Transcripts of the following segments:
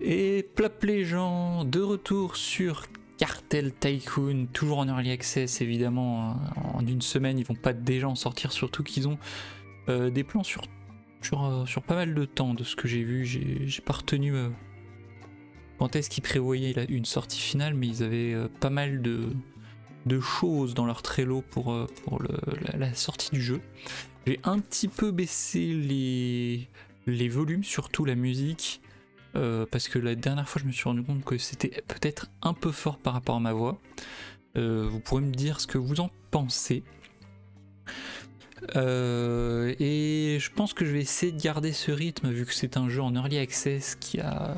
Et plop les gens, de retour sur Cartel Tycoon, toujours en early access évidemment. En une semaine, ils vont pas déjà en sortir, surtout qu'ils ont euh, des plans euh, sur, pas mal de temps de ce que j'ai vu. J'ai pas retenu euh, quand est-ce qu'ils prévoyaient une sortie finale, mais ils avaient pas mal de, choses dans leur Trello pour, la, sortie du jeu. J'ai un petit peu baissé les, les volumes, surtout la musique. Euh, parce que la dernière fois je me suis rendu compte que c'était peut-être un peu fort par rapport à ma voix. Euh, vous pourrez me dire ce que vous en pensez. Euh, et je pense que je vais essayer de garder ce rythme vu que c'est un jeu en early access qui a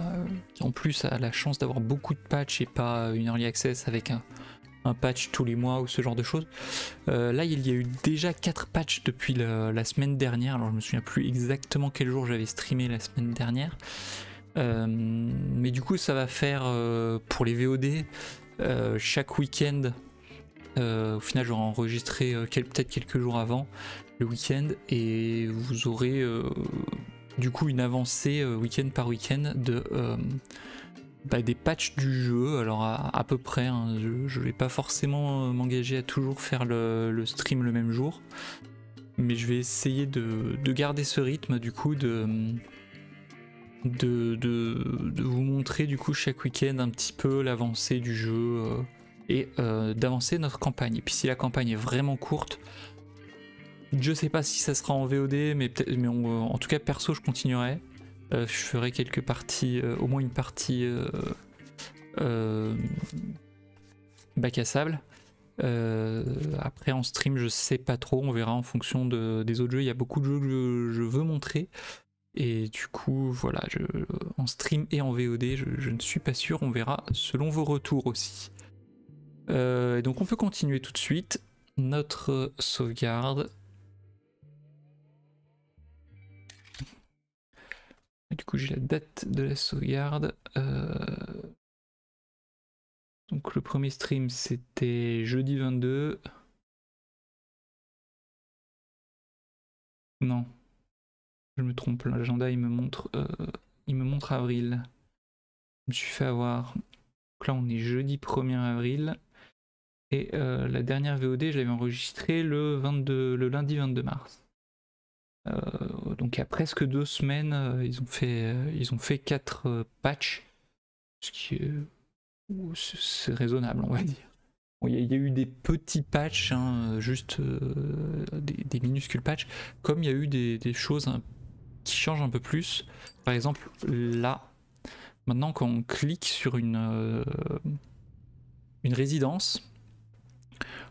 en plus a la chance d'avoir beaucoup de patchs et pas une early access avec un, patch tous les mois ou ce genre de choses. là il y a eu déjà 4 patchs depuis la, semaine dernière, alors je me souviens plus exactement quel jour j'avais streamé la semaine dernière. Euh, mais du coup, ça va faire euh, pour les VOD euh, chaque week-end. au final, j'aurai enregistré peut-être quelques jours avant le week-end et vous aurez du coup une avancée week-end par week-end de bah, des patchs du jeu. Alors à, peu près, hein, je, ne vais pas forcément m'engager à toujours faire le, stream le même jour, mais je vais essayer de, de garder ce rythme du coup de de, vous montrer du coup chaque week-end un petit peu l'avancée du jeu euh, et euh, d'avancer notre campagne. Et puis si la campagne est vraiment courte, je sais pas si ça sera en VOD, mais, mais en tout cas perso je continuerai. Euh, je ferai quelques parties, au moins une partie bac à sable. après en stream je sais pas trop, on verra en fonction des autres jeux. Il y a beaucoup de jeux que je veux montrer. Et du coup, voilà, je, en stream et en VOD, je, ne suis pas sûr, on verra selon vos retours aussi. Euh, donc on peut continuer tout de suite notre sauvegarde. du coup, j'ai la date de la sauvegarde. Euh, donc le premier stream, c'était jeudi 22. Non, je me trompe, l'agenda il me montre euh, il me montre avril. Je me suis fait avoir. Là on est jeudi 1er avril. Et euh, la dernière VOD, je l'avais enregistrée le, 22, le lundi 22 mars. Euh, donc il y a presque deux semaines, ils ont fait ils ont fait quatre patchs. Ce qui est c'est raisonnable on va dire. Il y, a eu des petits patchs, hein, juste des, minuscules patchs, comme il y a eu des, des choses un qui change un peu plus. Par exemple, là, maintenant quand on clique sur une, euh, une résidence,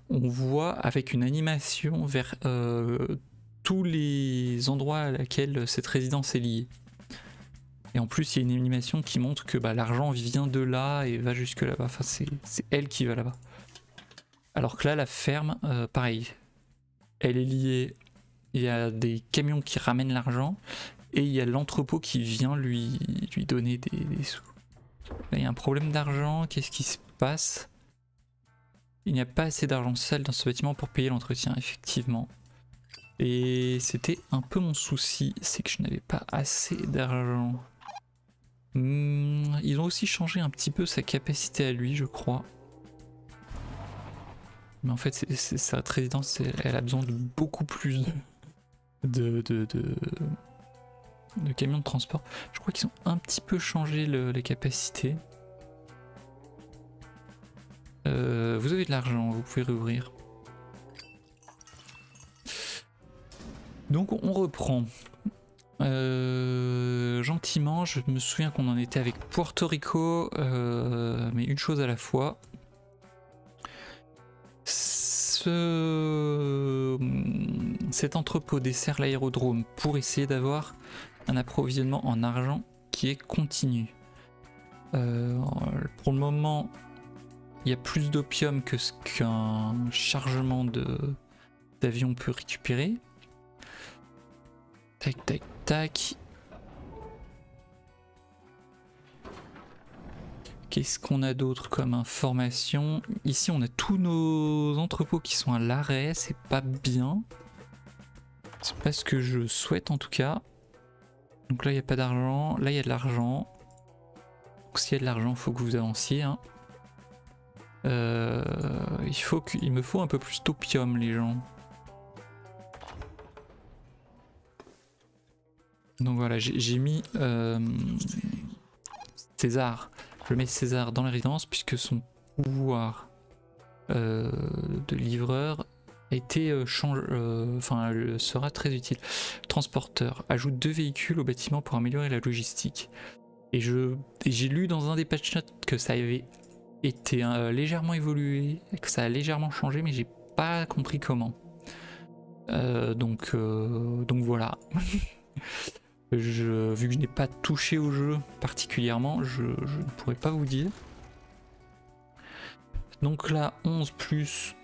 on voit avec une animation vers euh, tous les endroits à laquelle cette résidence est liée. Et en plus, il y a une animation qui montre que bah, l'argent vient de là et va jusque là-bas. Enfin, c'est elle qui va là-bas. Alors que là, la ferme, euh, pareil. Elle est liée il y a des camions qui ramènent l'argent et il y a l'entrepôt qui vient lui, lui donner des, sous. il y a un problème d'argent, qu'est-ce qui se passe? Il n'y a pas assez d'argent sale dans ce bâtiment pour payer l'entretien, effectivement. Et c'était un peu mon souci, c'est que je n'avais pas assez d'argent. Hmm, ils ont aussi changé un petit peu sa capacité à lui, je crois. Mais en fait, sa résidence, elle a besoin de beaucoup plus de de, de, de, camions de transport. Je crois qu'ils ont un petit peu changé les capacités. Euh, vous avez de l'argent, vous pouvez rouvrir. Donc on reprend. Euh, gentiment, je me souviens qu'on en était avec Puerto Rico, euh, mais une chose à la fois. Cet entrepôt dessert l'aérodrome pour essayer d'avoir un approvisionnement en argent qui est continu. Euh, pour le moment, il y a plus d'opium que ce qu'un chargement d'avion peut récupérer. Tac, tac, tac. Qu'est-ce qu'on a d'autre comme information? Ici, on a tous nos entrepôts qui sont à l'arrêt, c'est pas bien. C'est pas ce que je souhaite en tout cas. Donc là, il n'y a pas d'argent. Là, il y a de l'argent. s'il y a de l'argent, il faut que vous avanciez. Hein. Euh, il, faut me faut un peu plus d'opium, les gens. Donc voilà, j'ai mis euh, César. Je mets César dans la résidence puisque son pouvoir euh, de livreur a été change, enfin sera très utile. Transporteur ajoute deux véhicules au bâtiment pour améliorer la logistique. Et j'ai lu dans un des patch notes que ça avait été euh, légèrement évolué, que ça a légèrement changé, mais j'ai pas compris comment. Euh, donc, euh, donc voilà. vu que je n'ai pas touché au jeu particulièrement, je, ne pourrais pas vous dire. Donc là, 11 plus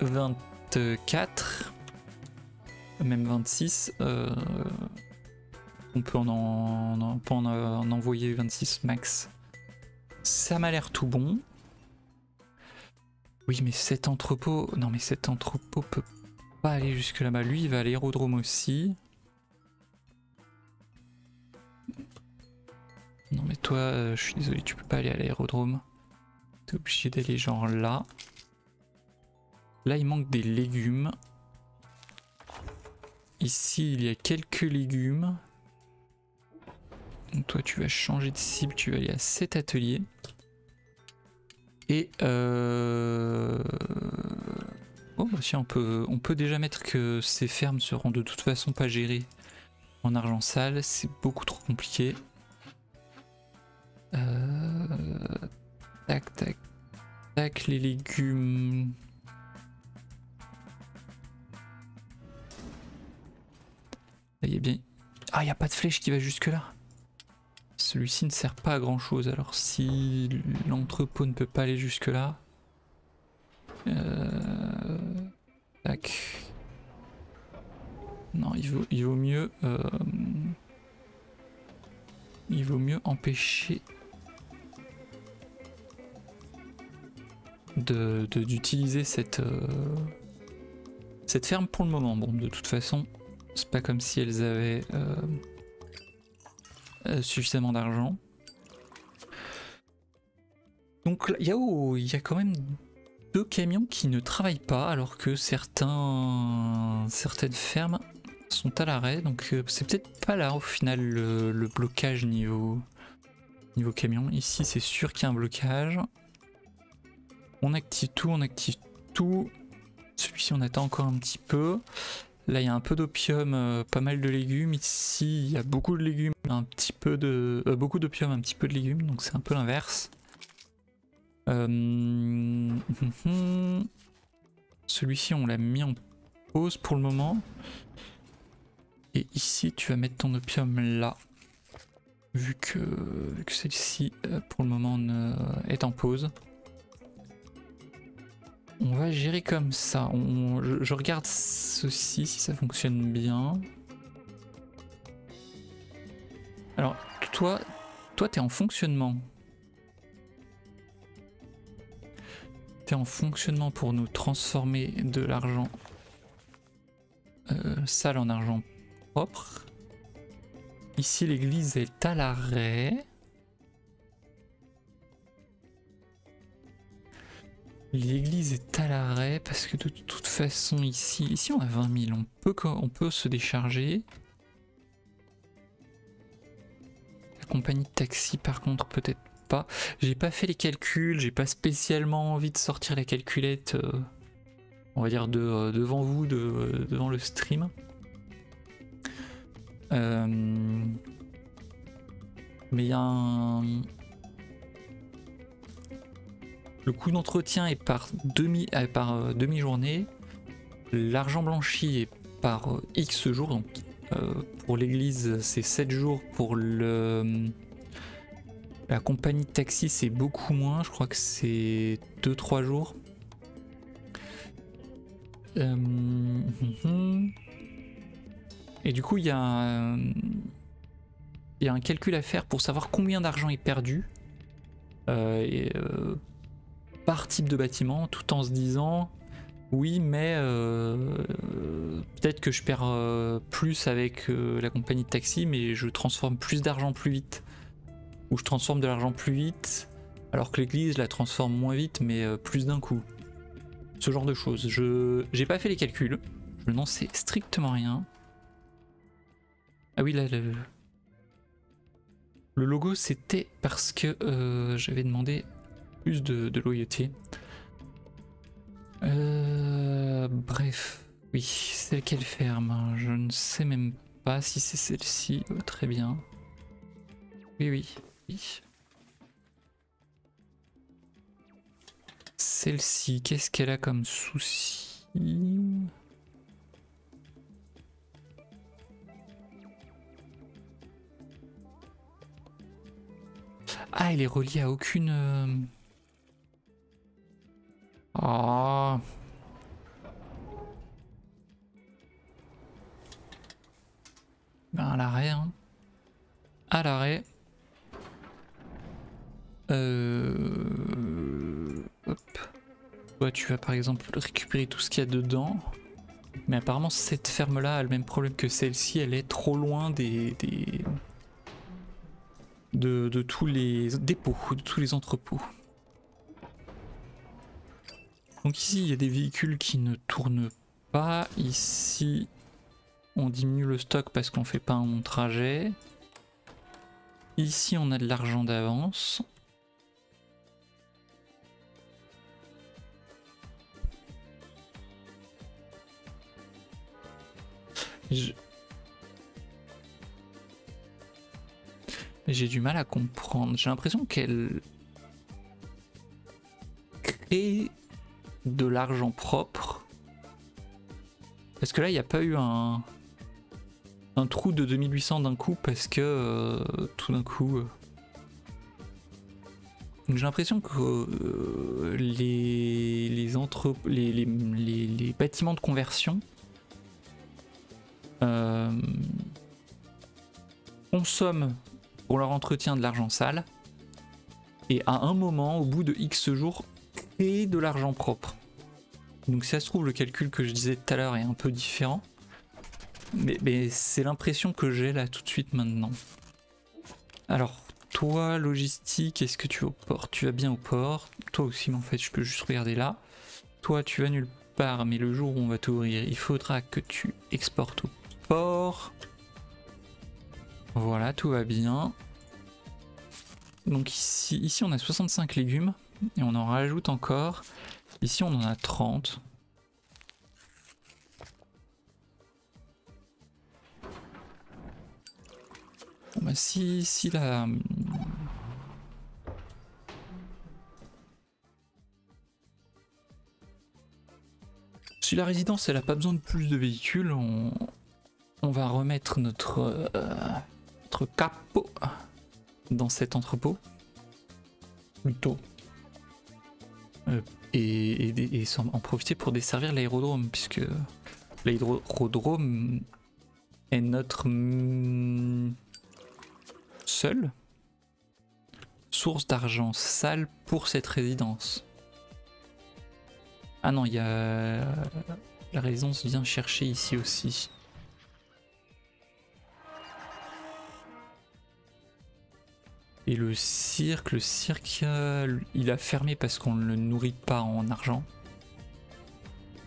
24, même 26, on peut en, en, en envoyer 26 max. Ça m'a l'air tout bon. Oui, mais cet entrepôt... Non, mais cet entrepôt peut pas aller jusque là-bas. Lui, il va à l'aérodrome aussi. Non, mais toi, euh, je suis désolé, tu peux pas aller à l'aérodrome. T'es obligé d'aller genre là. Là, il manque des légumes. Ici, il y a quelques légumes. Donc toi tu vas changer de cible, tu vas aller à cet atelier. Et euh... Oh bah on peut, on peut déjà mettre que ces fermes seront de toute façon pas gérées en argent sale, c'est beaucoup trop compliqué. Euh... Tac tac tac les légumes. il y a bien... Ah il n'y a pas de flèche qui va jusque là celui-ci ne sert pas à grand chose. Alors si l'entrepôt ne peut pas aller jusque là. Euh, tac. Non, il vaut, il vaut mieux. Euh, il vaut mieux empêcher de d'utiliser cette euh, cette ferme pour le moment. Bon, de toute façon, c'est pas comme si elles avaient euh, suffisamment d'argent. Donc il y, y, a quand même deux camions qui ne travaillent pas alors que certains, certaines fermes sont à l'arrêt. Donc euh, c'est peut-être pas là au final le, blocage niveau, niveau camion. Ici c'est sûr qu'il y a un blocage. On active tout, on active tout. Celui-ci on attend encore un petit peu. Là, il y a un peu d'opium, euh, pas mal de légumes. Ici, il y a beaucoup de légumes, un petit peu de... Euh, beaucoup d'opium, un petit peu de légumes, donc c'est un peu l'inverse. Euh, celui-ci, on l'a mis en pause pour le moment. Et ici, tu vas mettre ton opium là. Vu que, vu que celle-ci, pour le moment, est en pause. On va gérer comme ça. je, regarde ceci si ça fonctionne bien. Alors, toi, toi, t'es en fonctionnement. T'es en fonctionnement pour nous transformer de l'argent euh, sale en argent propre. Ici, l'église est à l'arrêt. L'église est à l'arrêt parce que de toute façon ici, ici on a 20 000, on peut, on peut se décharger. La compagnie de taxi par contre peut-être pas. J'ai pas fait les calculs, j'ai pas spécialement envie de sortir la calculette, euh, on va dire de, euh, devant vous, de, devant le stream. Euh, mais il y a un... Le coût d'entretien est par euh, par euh, demi-journée. L'argent blanchi est par euh, X jours. Donc pour l'église, c'est 7 jours. Pour la compagnie de taxi, c'est beaucoup moins. Je crois que c'est 2-3 jours. Et du coup, il y, a un... il y a un calcul à faire pour savoir combien d'argent est perdu. et, par type de bâtiment tout en se disant oui mais euh, peut-être que je perds euh, plus avec euh, la compagnie de taxi mais je transforme plus d'argent plus vite. Ou je transforme de l'argent plus vite, alors que l'église la transforme moins vite, mais plus d'un coup. Ce genre de choses. Je j'ai pas fait les calculs, je n'en sais strictement rien. Ah oui, là, le, logo c'était parce que j'avais demandé de, loyauté. Euh, bref, oui, c'est quelle ferme Je ne sais même pas si c'est celle-ci. Oh, très bien. Oui, oui, oui. Celle-ci, qu'est-ce qu'elle a comme souci? Ah, elle est reliée à aucune... Ah. Ben à l'arrêt, hein. À l'arrêt. Euh... Hop. Toi, tu vas par exemple récupérer tout ce qu'il y a dedans. Mais apparemment, cette ferme-là a le même problème que celle-ci. Elle est trop loin des... des... De, de tous les dépôts, de tous les entrepôts. Donc ici, il y a des véhicules qui ne tournent pas. Ici, on diminue le stock parce qu'on fait pas un long trajet. Ici, on a de l'argent d'avance. J'ai du mal à comprendre. J'ai l'impression qu'elle crée de l'argent propre. Parce que là, il n'y a pas eu un, un trou de 2800 d'un coup parce que euh, tout d'un coup... Euh, j'ai l'impression que euh, les, les, entre, les, les, les, bâtiments de conversion consomment pour leur entretien de l'argent sale et à un moment, au bout de X jours, créent de l'argent propre. Donc ça se trouve, le calcul que je disais tout à l'heure est un peu différent. Mais, c'est l'impression que j'ai là tout de suite maintenant. Alors, toi, logistique, est-ce que tu vas au port? Tu vas bien au port? Toi aussi, mais en fait, je peux juste regarder là. Toi, tu vas nulle part, mais le jour où on va t'ouvrir, il faudra que tu exportes au port. Voilà, tout va bien. Donc ici, ici on a 65 légumes et on en rajoute encore. Ici, on en a 30. Bon bah si, si la... Si la résidence elle a pas besoin de plus de véhicules, on, on va remettre notre, euh, notre capot dans cet entrepôt. Plutôt. Euh, et, en profiter pour desservir l'aérodrome, puisque l'aérodrome est notre seule source d'argent sale pour cette résidence. Ah non, il y a... La résidence vient chercher ici aussi. Et le cirque, le cirque, il a fermé parce qu'on ne le nourrit pas en argent.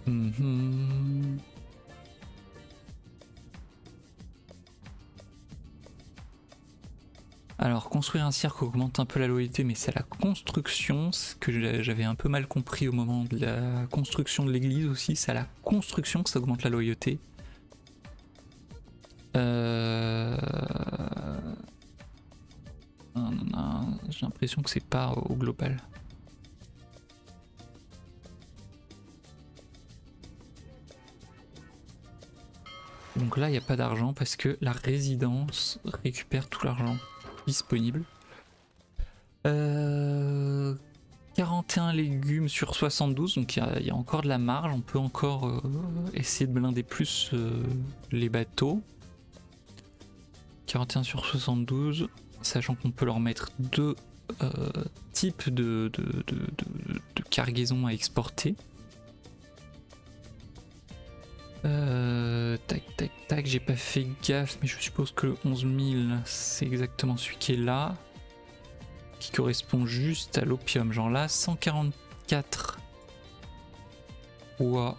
Mhm. Alors construire un cirque augmente un peu la loyauté mais c'est la construction, ce que j'avais un peu mal compris au moment de la construction de l'église aussi, c'est à la construction que ça augmente la loyauté. Euh... J'ai l'impression que c'est pas au global. Donc là, il n'y a pas d'argent parce que la résidence récupère tout l'argent disponible. 41 euh, légumes sur 72, donc il y, a encore de la marge. On peut encore euh, essayer de blinder plus euh, les bateaux. 41 sur 72 sachant qu'on peut leur mettre deux euh, types de, cargaison à exporter. Euh, tac tac tac, j'ai pas fait gaffe, mais je suppose que le 11 000 c'est exactement celui qui est là. qui correspond juste à l'opium. Genre là, 144 fois.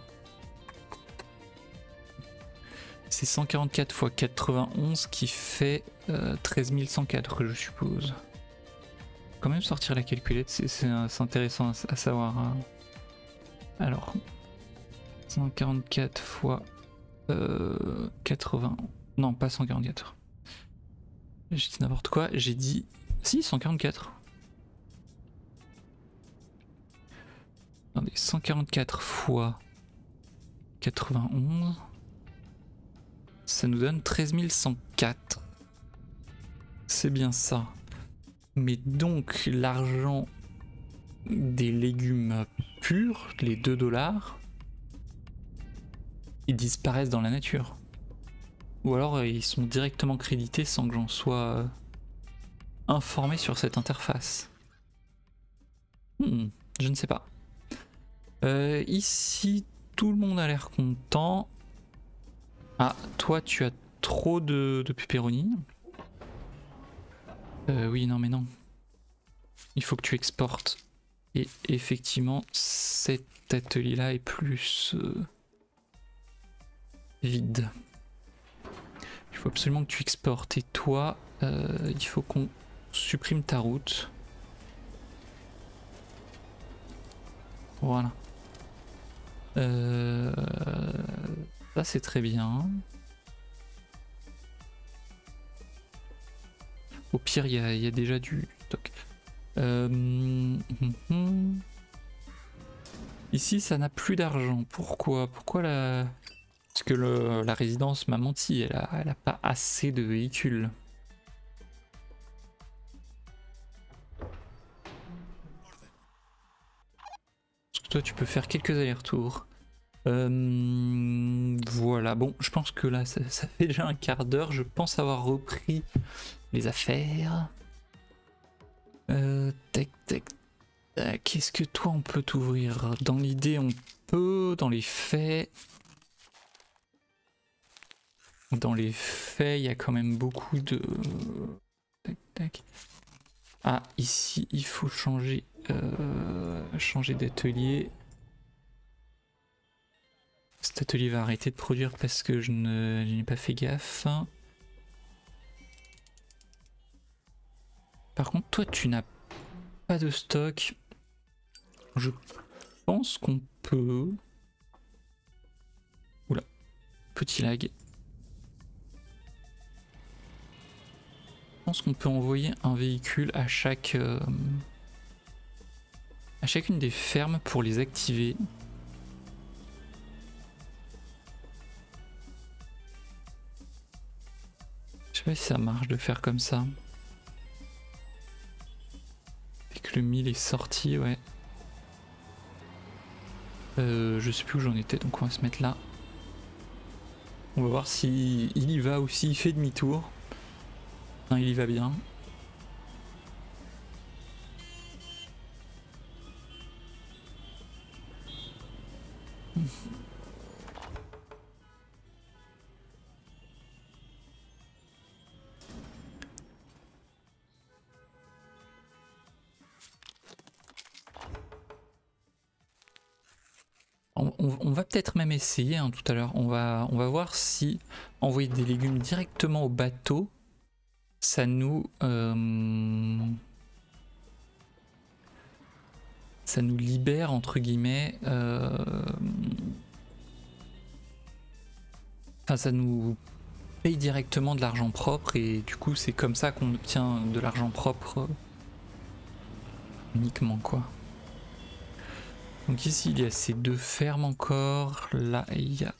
C'est 144 fois 91 qui fait 13 104, je suppose. Quand même sortir la calculette, c'est intéressant à, savoir. Hein. Alors, 144 fois 80. Non, pas 144. J'ai dit n'importe quoi. J'ai dit. Si, 144. Attendez, 144 fois 91. Ça nous donne 13 104. C'est bien ça. Mais donc, l'argent des légumes purs, les 2 dollars, ils disparaissent dans la nature. Ou alors euh, ils sont directement crédités sans que j'en sois euh, informé sur cette interface. Hmm, je ne sais pas. Euh, ici, tout le monde a l'air content. Ah, toi, tu as trop de, de pepperoni. oui, non, mais non. Il faut que tu exportes. Et effectivement, cet atelier-là est plus vide. Il faut absolument que tu exportes. Et toi, euh, il faut qu'on supprime ta route. Voilà. Euh, ça c'est très bien. Au pire, il y, a déjà du. Euh, hum, hum. Ici, ça n'a plus d'argent. Pourquoi? Pourquoi la... Parce que la résidence m'a menti, elle a, pas assez de véhicules. Toi tu peux faire quelques allers-retours. Euh, voilà, bon, je pense que là ça, fait déjà un quart d'heure. Je pense avoir repris les affaires. Euh, tac, tac, Qu'est-ce que toi on peut t'ouvrir Dans l'idée on peut, dans les faits, dans les faits, il y a quand même beaucoup de... Tac, tac. Ah, ici, il faut changer, euh, changer d'atelier. Cet atelier va arrêter de produire parce que je n'ai pas fait gaffe. Par contre, toi, tu n'as pas de stock. Je pense qu'on peut... Oula, petit lag. Je pense qu'on peut envoyer un véhicule à chaque euh, à chacune des fermes pour les activer. Ça marche de faire comme ça. Dès que le 1000 est sorti, ouais. Euh, je sais plus où j'en étais, donc on va se mettre là. On va voir si il y va ou s'il fait demi-tour il y va bien. Peut-être même essayer hein, tout à l'heure. On va, on va voir si envoyer des légumes directement au bateau ça nous euh, ça nous libère entre guillemets euh, ça nous paye directement de l'argent propre et du coup c'est comme ça qu'on obtient de l'argent propre uniquement quoi donc ici il y a ces deux fermes encore là il y a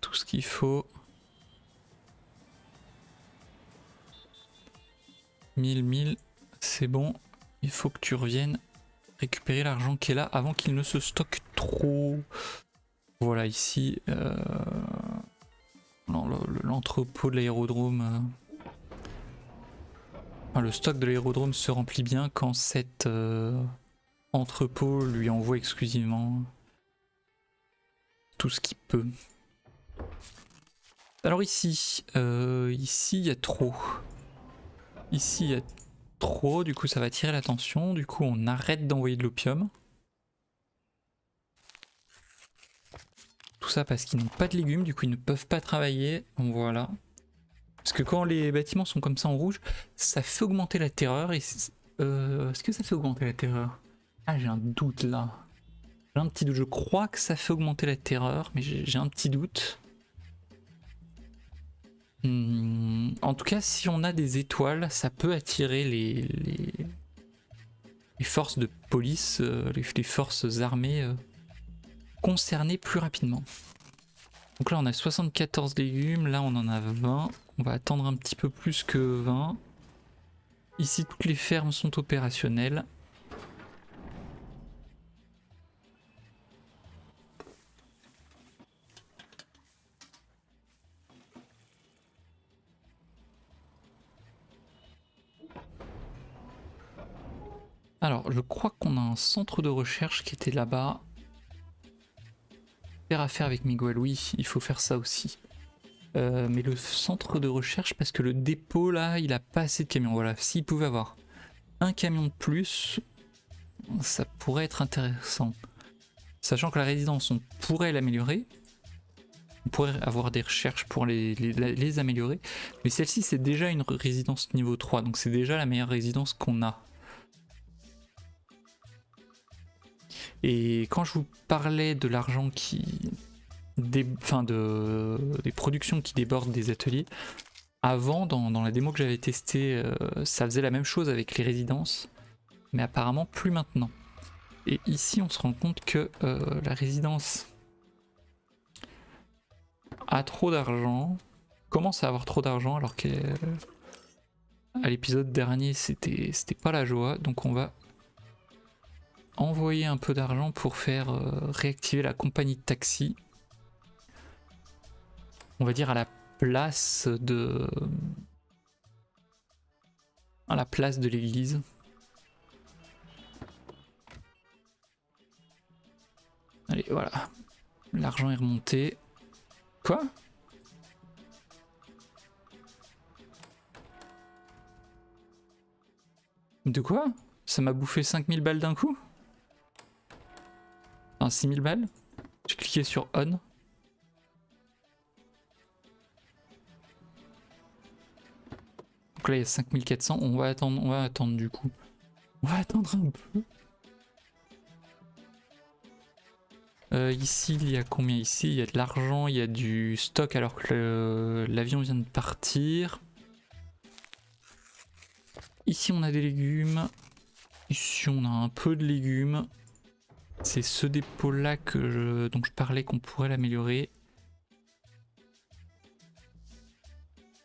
tout ce qu'il faut 1000, 1000, c'est bon. Il faut que tu reviennes récupérer l'argent qui est là avant qu'il ne se stocke trop. Voilà, ici, euh, l'entrepôt de l'aérodrome. Euh, le stock de l'aérodrome se remplit bien quand cet euh, entrepôt lui envoie exclusivement tout ce qu'il peut. Alors ici, ici il y a trop. Ici, il y a trop, du coup ça va attirer l'attention, du coup on arrête d'envoyer de l'opium. Tout ça parce qu'ils n'ont pas de légumes, du coup ils ne peuvent pas travailler, voilà. Parce que quand les bâtiments sont comme ça en rouge, ça fait augmenter la terreur. Euh, Est-ce que ça fait augmenter la terreur? Ah j'ai un doute là. J'ai un petit doute, je crois que ça fait augmenter la terreur, mais j'ai un petit doute. Hmm, en tout cas, si on a des étoiles, ça peut attirer les, forces de police, euh, les, forces armées euh, concernées plus rapidement. Donc là, on a 74 légumes, là on en a 20. On va attendre un petit peu plus que 20. Ici, toutes les fermes sont opérationnelles. Alors, je crois qu'on a un centre de recherche qui était là-bas. Faire affaire avec Miguel, oui, il faut faire ça aussi. Euh, mais le centre de recherche, parce que le dépôt là, il a pas assez de camions. Voilà, s'il pouvait avoir un camion de plus, ça pourrait être intéressant. Sachant que la résidence, on pourrait l'améliorer. On pourrait avoir des recherches pour les, les améliorer. Mais celle-ci, c'est déjà une résidence niveau 3. Donc c'est déjà la meilleure résidence qu'on a. Et quand je vous parlais de l'argent qui. Des, enfin de, des productions qui débordent des ateliers, avant, dans, la démo que j'avais testée, euh, ça faisait la même chose avec les résidences, mais apparemment plus maintenant. Et ici, on se rend compte que euh, la résidence a trop d'argent, commence à avoir trop d'argent, alors qu'à l'épisode dernier, c'était pas la joie, donc on va envoyer un peu d'argent pour faire euh, réactiver la compagnie de taxi. On va dire à la place de... à la place de l'église. Allez, voilà. L'argent est remonté. Quoi? De quoi? Ça m'a bouffé 5000 balles d'un coup? 6000 balles. J'ai cliqué sur on. Donc là il y a 5400, on va attendre, on va attendre du coup. On va attendre un peu. Euh, ici il y a combien ici? Il y a de l'argent, il y a du stock alors que l'avion vient de partir. Ici on a des légumes. Ici on a un peu de légumes. C'est ce dépôt-là que dont je parlais qu'on pourrait l'améliorer.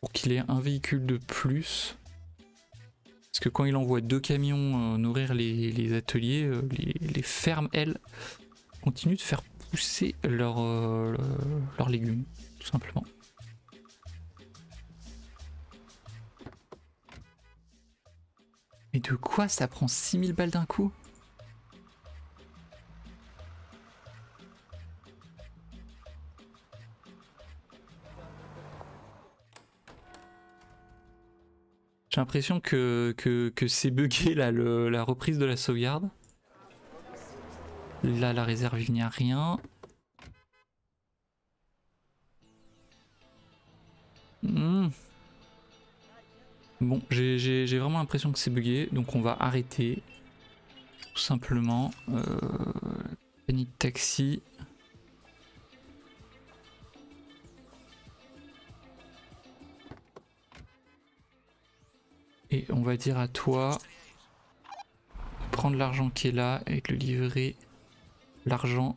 Pour qu'il ait un véhicule de plus. Parce que quand il envoie deux camions euh, nourrir les, ateliers, euh, les, fermes, elles, continuent de faire pousser euh, leurs légumes, tout simplement. Mais de quoi ça prend 6000 balles d'un coup? J'ai l'impression que, c'est bugué la reprise de la sauvegarde. Là, la réserve, il n'y a rien. Hmm. Bon, j'ai vraiment l'impression que c'est bugué, donc on va arrêter. Tout simplement. Euh, taxi. Dire à toi prendre l'argent qui est là et de livrer l'argent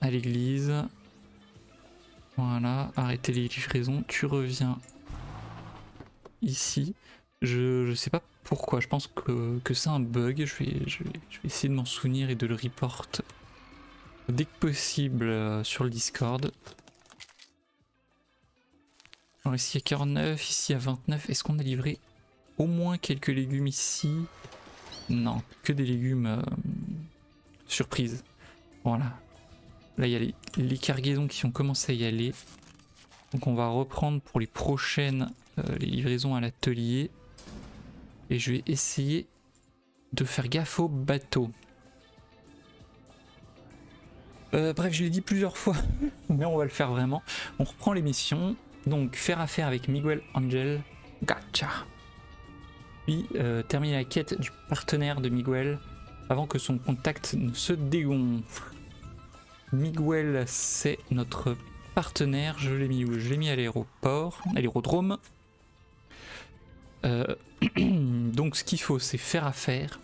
à l'église. Voilà, arrêter les livraisons. Tu reviens ici. Je, je sais pas pourquoi, je pense que, que c'est un bug. Je vais, je vais, je vais essayer de m'en souvenir et de le report dès que possible euh, sur le Discord. Alors ici a 49, ici a 29. Est-ce qu'on a livré au moins quelques légumes ici? Non, que des légumes euh, surprise. Voilà. Là il y a les, cargaisons qui ont commencé à y aller. Donc on va reprendre pour les prochaines euh, les livraisons à l'atelier. Et je vais essayer de faire gaffe au bateau. Euh, bref, je l'ai dit plusieurs fois, mais on va le faire vraiment. On reprend l'émission. Donc, faire affaire avec Miguel Angel. Gacha. Puis, euh, terminer la quête du partenaire de Miguel avant que son contact ne se dégonfle. Miguel, c'est notre partenaire. Je l'ai mis où? Je l'ai mis à l'aéroport, à l'aérodrome. Euh, donc, ce qu'il faut, c'est faire affaire.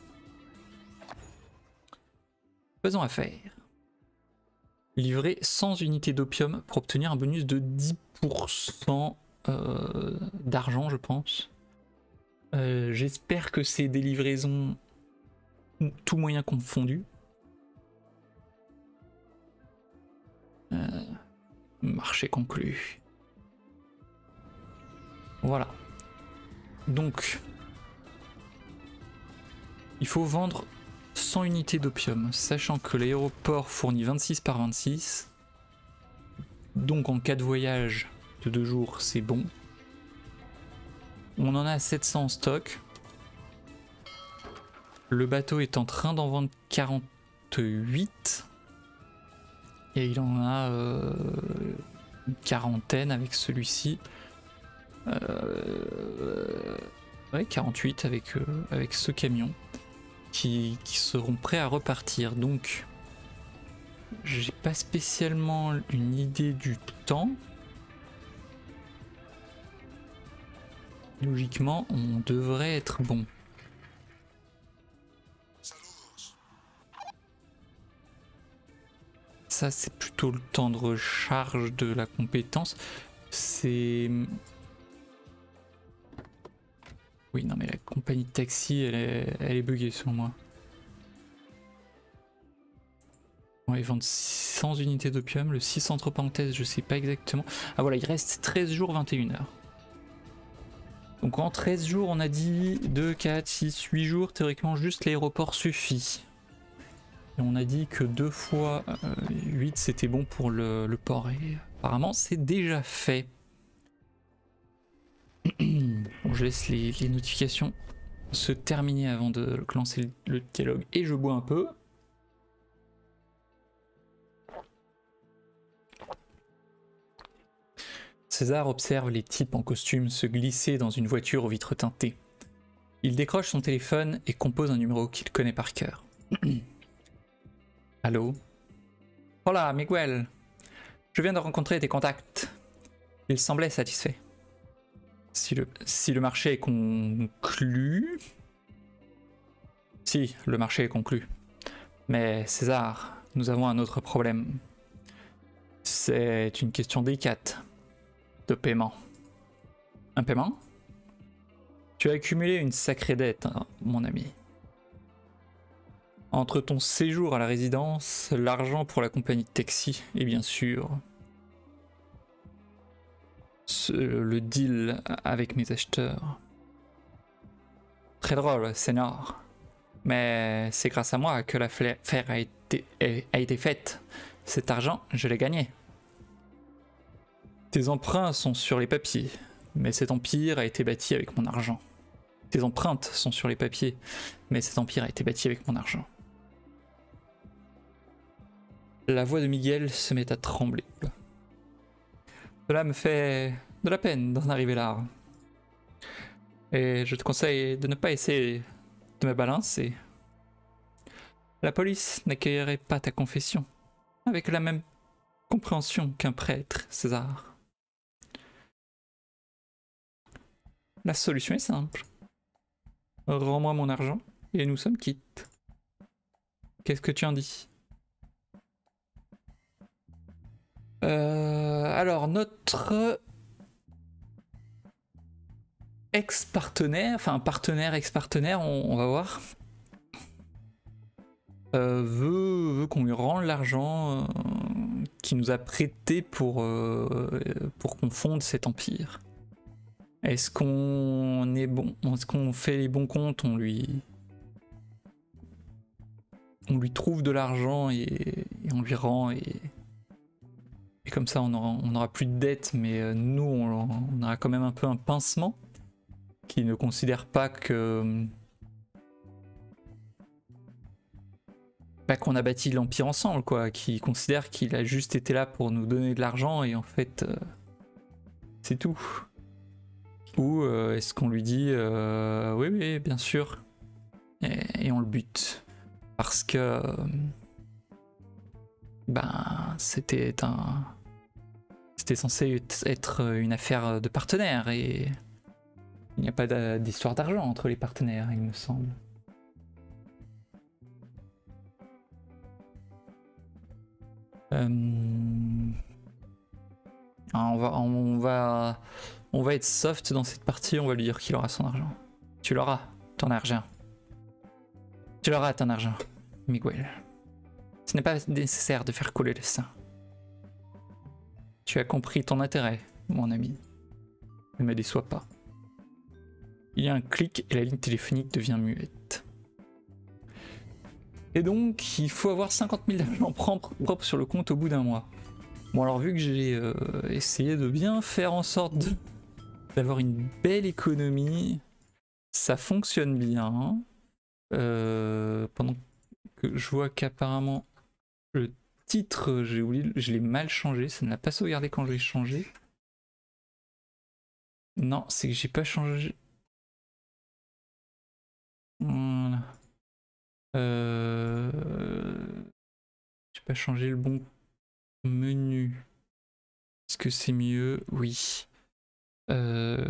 Faisons affaire livrer 100 unités d'opium pour obtenir un bonus de 10% euh, d'argent, je pense. Euh, j'espère que c'est des livraisons tout moyen confondu. Euh, marché conclu. Voilà. Donc, il faut vendre 100 unités d'opium, sachant que l'aéroport fournit 26 par 26. Donc en cas de voyage de deux jours, c'est bon. On en a 700 en stock. Le bateau est en train d'en vendre 48. Et il en a euh, une quarantaine avec celui-ci. Euh, ouais, 48 avec, euh, avec ce camion qui, seront prêts à repartir. Donc, j'ai pas spécialement une idée du temps. Logiquement, on devrait être bon. Ça, c'est plutôt le temps de recharge de la compétence. C'est oui, non, mais la compagnie de taxi, elle est, elle est buggée selon moi. On va vendre 100 unités d'opium, le 6 entre parenthèses, je sais pas exactement. Ah voilà, il reste 13 jours, 21 heures. Donc en 13 jours, on a dit 2, 4, 6, 8 jours, théoriquement juste l'aéroport suffit. Et on a dit que 2 fois 8 euh, c'était bon pour le, le port. Et apparemment c'est déjà fait. je laisse les, notifications se terminer avant de lancer le, dialogue et je bois un peu. César observe les types en costume se glisser dans une voiture aux vitres teintées. Il décroche son téléphone et compose un numéro qu'il connaît par cœur. Allô? Hola, Miguel. Je viens de rencontrer tes contacts. Il semblait satisfait. Si le, marché est conclu... Si, le marché est conclu. Mais César, nous avons un autre problème. C'est une question délicate de paiement. Un paiement? Tu as accumulé une sacrée dette, mon ami. Entre ton séjour à la résidence, l'argent pour la compagnie de taxi et bien sûr le deal avec mes acheteurs. Très drôle, c'est nord. Mais c'est grâce à moi que la l'affaire a été, a été faite. Cet argent, je l'ai gagné. Tes emprunts sont sur les papiers, mais cet empire a été bâti avec mon argent. Tes empreintes sont sur les papiers, mais cet empire a été bâti avec mon argent. La voix de Miguel se met à trembler. Cela me fait de la peine d'en arriver là. Et je te conseille de ne pas essayer de me balancer. La police n'accueillerait pas ta confession avec la même compréhension qu'un prêtre, César. La solution est simple. Rends-moi mon argent et nous sommes quittes. Qu'est-ce que tu en dis? Alors, notre ex-partenaire, enfin partenaire, ex-partenaire, on, va voir, euh, veut, qu'on lui rende l'argent euh, qu'il nous a prêté pour, pour qu'on fonde cet empire. Est-ce qu'on est bon Est-ce qu'on fait les bons comptes On lui on lui trouve de l'argent et, on lui rend et et comme ça, on aura, on aura plus de dettes, mais euh, nous, on, aura quand même un peu un pincement. qui ne considère pas que pas qu'on a bâti l'empire ensemble, quoi, qui considère qu'il a juste été là pour nous donner de l'argent et en fait, euh, c'est tout. Ou euh, est-ce qu'on lui dit oui, oui, bien sûr, et, on le bute parce que ben c'était un c'était censé être une affaire de partenaire et il n'y a pas d'histoire d'argent entre les partenaires, il me semble. Euh, ah, on, va, on, va, on va être soft dans cette partie, on va lui dire qu'il aura son argent. Tu l'auras, ton argent. Tu l'auras, ton argent, Miguel. Ce n'est pas nécessaire de faire couler le sang. Tu as compris ton intérêt, mon ami. Ne me déçois pas. Il y a un clic et la ligne téléphonique devient muette. Et donc, il faut avoir 50 000 d'argent propre, sur le compte au bout d'un mois. Bon, alors, vu que j'ai euh, essayé de bien faire en sorte d'avoir une belle économie, ça fonctionne bien. Euh, pendant que je vois qu'apparemment titre, j'ai oublié, je l'ai mal changé, ça ne l'a pas sauvegardé quand je l'ai changé. Non, c'est que j'ai pas changé. Voilà. Euh... J'ai pas changé le bon menu. Est-ce que c'est mieux? Oui. Euh...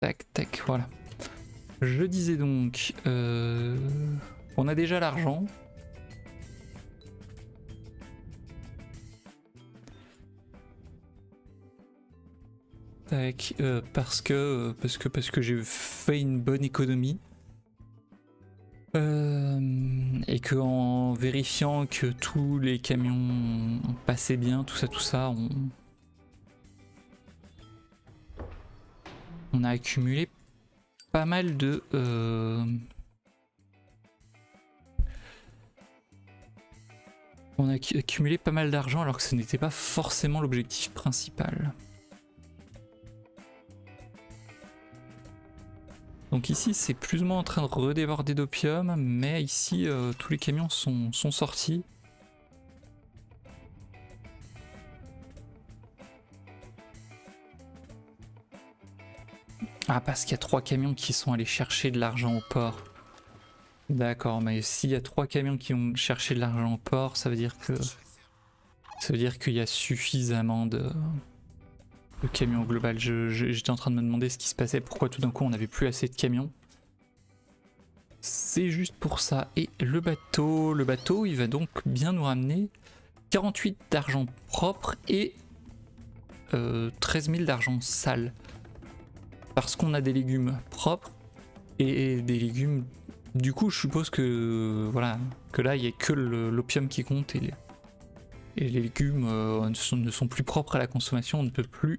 Tac, tac, voilà. Je disais donc, euh... on a déjà l'argent. Euh, parce que parce que parce que j'ai fait une bonne économie. Euh, et que en vérifiant que tous les camions passaient bien, tout ça, tout ça, on, on a accumulé pas mal de euh, on a accumulé pas mal d'argent alors que ce n'était pas forcément l'objectif principal. Donc ici c'est plus ou moins en train de redéborder d'opium, mais ici euh, tous les camions sont, sont sortis. Ah parce qu'il y a trois camions qui sont allés chercher de l'argent au port. D'accord, mais s'il y a trois camions qui ont cherché de l'argent au port, ça veut dire que ça veut dire qu'il y a suffisamment de le camion global. J'étais en train de me demander ce qui se passait, pourquoi tout d'un coup on n'avait plus assez de camions. C'est juste pour ça. Et le bateau, le bateau, il va donc bien nous ramener 48 d'argent propre et 13 euh, 000 d'argent sale. Parce qu'on a des légumes propres et des légumes... Du coup, je suppose que voilà que là, il n'y a que l'opium qui compte et les légumes euh, ne, sont, plus propres à la consommation, on ne peut plus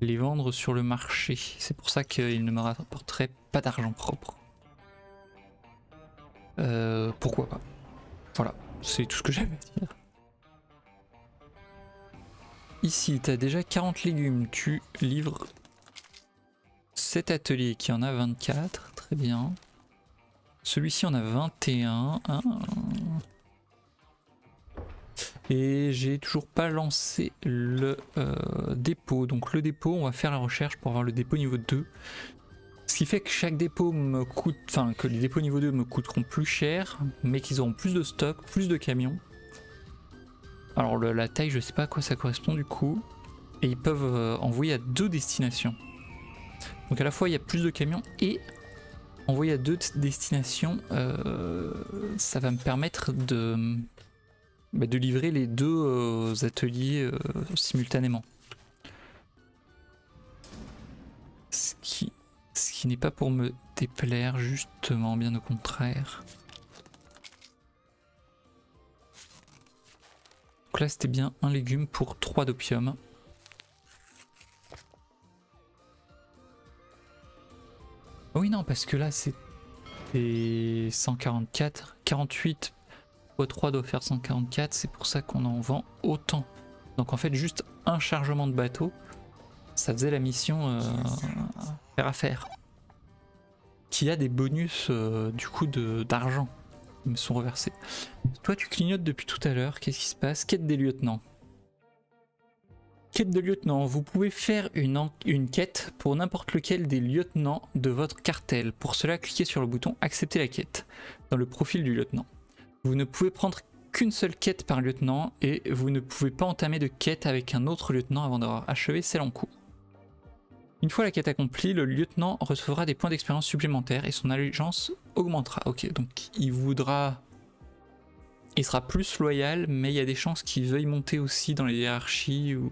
les vendre sur le marché. C'est pour ça qu'ils ne me rapporteraient pas d'argent propre. Euh, pourquoi pas Voilà, c'est tout ce que j'avais à dire. Ici, tu as déjà 40 légumes, tu livres cet atelier qui en a 24, très bien. Celui-ci en a 21. Et j'ai toujours pas lancé le euh, dépôt. Donc le dépôt, on va faire la recherche pour avoir le dépôt niveau 2. Ce qui fait que chaque dépôt me coûte, enfin que les dépôts niveau 2 me coûteront plus cher, mais qu'ils auront plus de stock, plus de camions. Alors la taille, je sais pas à quoi ça correspond du coup. Et ils peuvent euh, envoyer à deux destinations. Donc à la fois il y a plus de camions et envoyer à deux destinations, euh, ça va me permettre de bah, de livrer les deux euh, ateliers euh, simultanément. Ce qui, ce qui n'est pas pour me déplaire, justement, bien au contraire. Donc là, c'était bien un légume pour 3 d'opium. oui, non, parce que là, c'est 144, 48 3 doit faire 144, c'est pour ça qu'on en vend autant. Donc en fait juste un chargement de bateau, ça faisait la mission, euh, faire affaire. Qui a des bonus euh, du coup d'argent qui me sont reversés. Toi tu clignotes depuis tout à l'heure, qu'est-ce qui se passe Quête des lieutenants. Quête de lieutenant, vous pouvez faire une quête pour n'importe lequel des lieutenants de votre cartel. Pour cela, cliquez sur le bouton Accepter la quête dans le profil du lieutenant. Vous ne pouvez prendre qu'une seule quête par lieutenant et vous ne pouvez pas entamer de quête avec un autre lieutenant avant d'avoir achevé celle en cours. Une fois la quête accomplie, le lieutenant recevra des points d'expérience supplémentaires et son allégeance augmentera. Ok, donc il voudra... Il sera plus loyal, mais il y a des chances qu'il veuille monter aussi dans les hiérarchies ou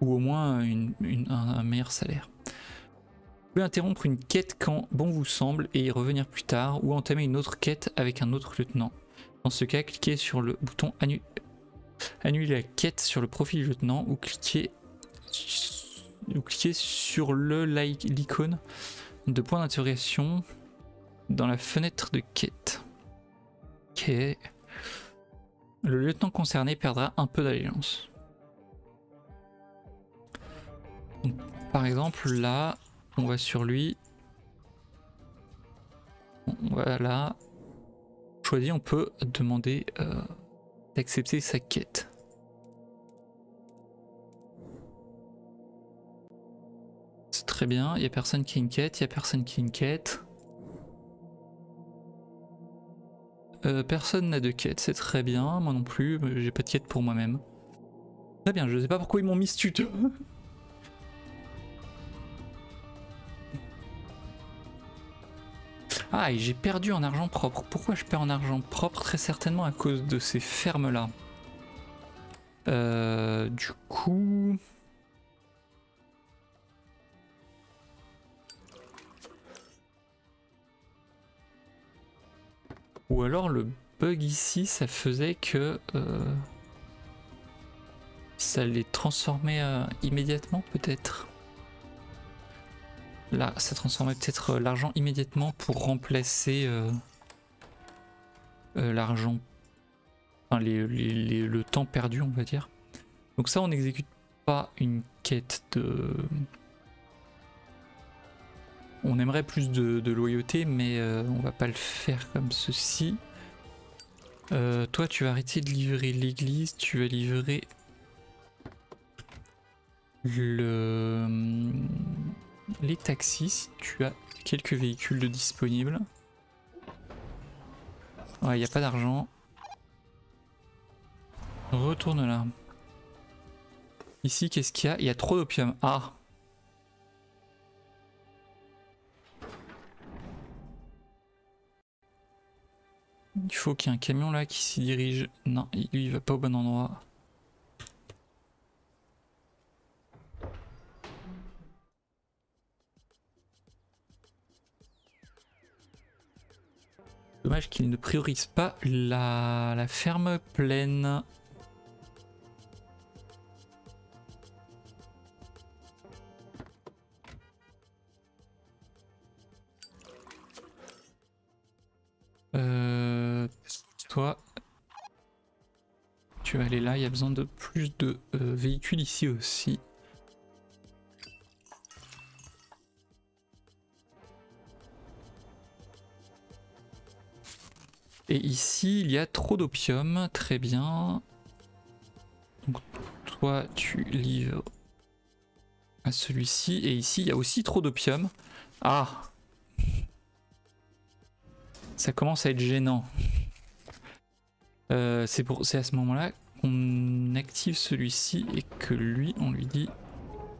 au moins un, meilleur salaire. Interrompre une quête quand bon vous semble et y revenir plus tard, ou entamer une autre quête avec un autre lieutenant. Dans ce cas, cliquez sur le bouton annuler la quête sur le profil lieutenant ou cliquez, ou cliquez sur le l'icône de point d'interrogation dans la fenêtre de quête. Ok. Le lieutenant concerné perdra un peu d'allégeance. par exemple, là, on va sur lui. Voilà. Choisi, on peut demander euh, d'accepter sa quête. C'est très bien, il n'y a personne qui quête, il n'y a personne qui quête. Euh, personne n'a de quête, c'est très bien, moi non plus, j'ai pas de quête pour moi-même. Très bien, je sais pas pourquoi ils m'ont mis ce tuto. Ah, et j'ai perdu en argent propre. Pourquoi je perds en argent propre Très certainement à cause de ces fermes-là. Euh, du coup... Ou alors le bug ici, ça faisait que... Euh, ça les transformait euh, immédiatement peut-être? Là, ça transformait peut-être euh, l'argent immédiatement pour remplacer euh, euh, l'argent, enfin le temps perdu, on va dire. Donc ça, on n'exécute pas une quête de... On aimerait plus de, loyauté, mais on va pas le faire comme ceci. toi, tu vas arrêter de livrer l'église, tu vas livrer le les taxis, si tu as quelques véhicules de disponibles. Ouais, il n'y a pas d'argent. Retourne là. Ici, qu'est-ce qu'il y a? Il y a trop d'opium. Ah Il faut qu'il y ait un camion là qui s'y dirige. Non, lui il va pas au bon endroit. Dommage qu'il ne priorise pas la, ferme pleine. Euh, toi, tu vas aller là, il y a besoin de plus de euh, véhicules ici aussi. Et ici, il y a trop d'opium. Très bien. Donc toi, tu livres à celui-ci. Et ici, il y a aussi trop d'opium. Ah Ça commence à être gênant. Euh, c'est à ce moment-là qu'on active celui-ci et que lui, on lui dit...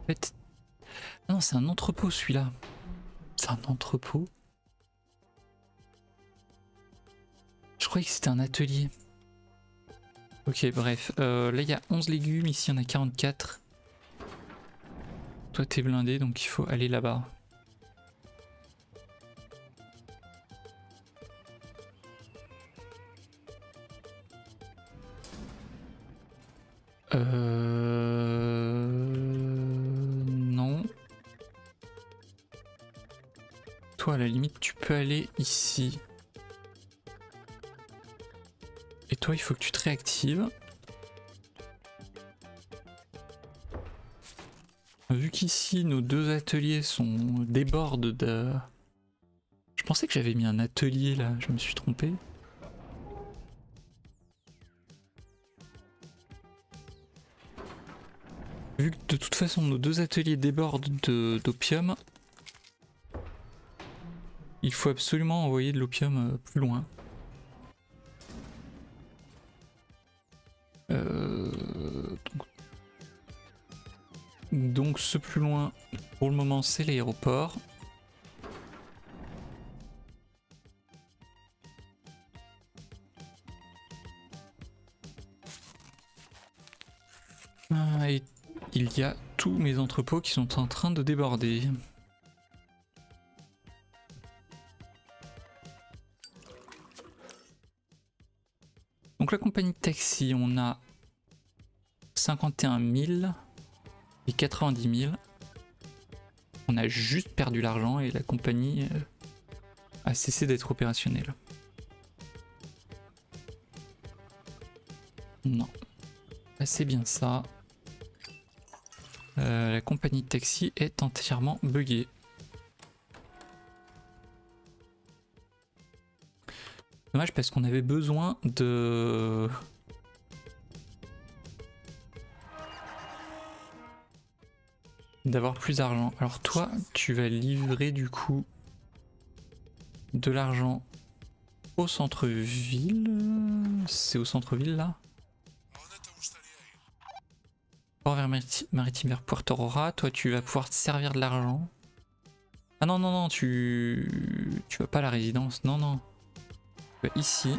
En non, c'est un entrepôt celui-là. C'est un entrepôt Je croyais que c'était un atelier. Ok, bref. Euh, là, il y a 11 légumes. Ici, il y en a 44. Toi, t'es blindé, donc il faut aller là-bas. Nos deux ateliers sont débordent de... Je pensais que j'avais mis un atelier là, je me suis trompé. Vu que de toute façon nos deux ateliers débordent d'opium, il faut absolument envoyer de l'opium euh, plus loin. Ce plus loin, pour le moment, c'est l'aéroport. Ah, et il y a tous mes entrepôts qui sont en train de déborder. Donc la compagnie taxi, on a 51 000 et 90 000. On a juste perdu l'argent et la compagnie euh, a cessé d'être opérationnelle. Non. Ah, c'est bien ça. Euh, la compagnie de taxi est entièrement buggée. Dommage parce qu'on avait besoin de... D'avoir plus d'argent. Alors toi, tu vas livrer du coup de l'argent au centre-ville. C'est au centre-ville là Port vers maritime vers Puerto Aurora. Toi, tu vas pouvoir te servir de l'argent. Ah non, non, non, tu... Tu vas pas à la résidence. Non, non ici.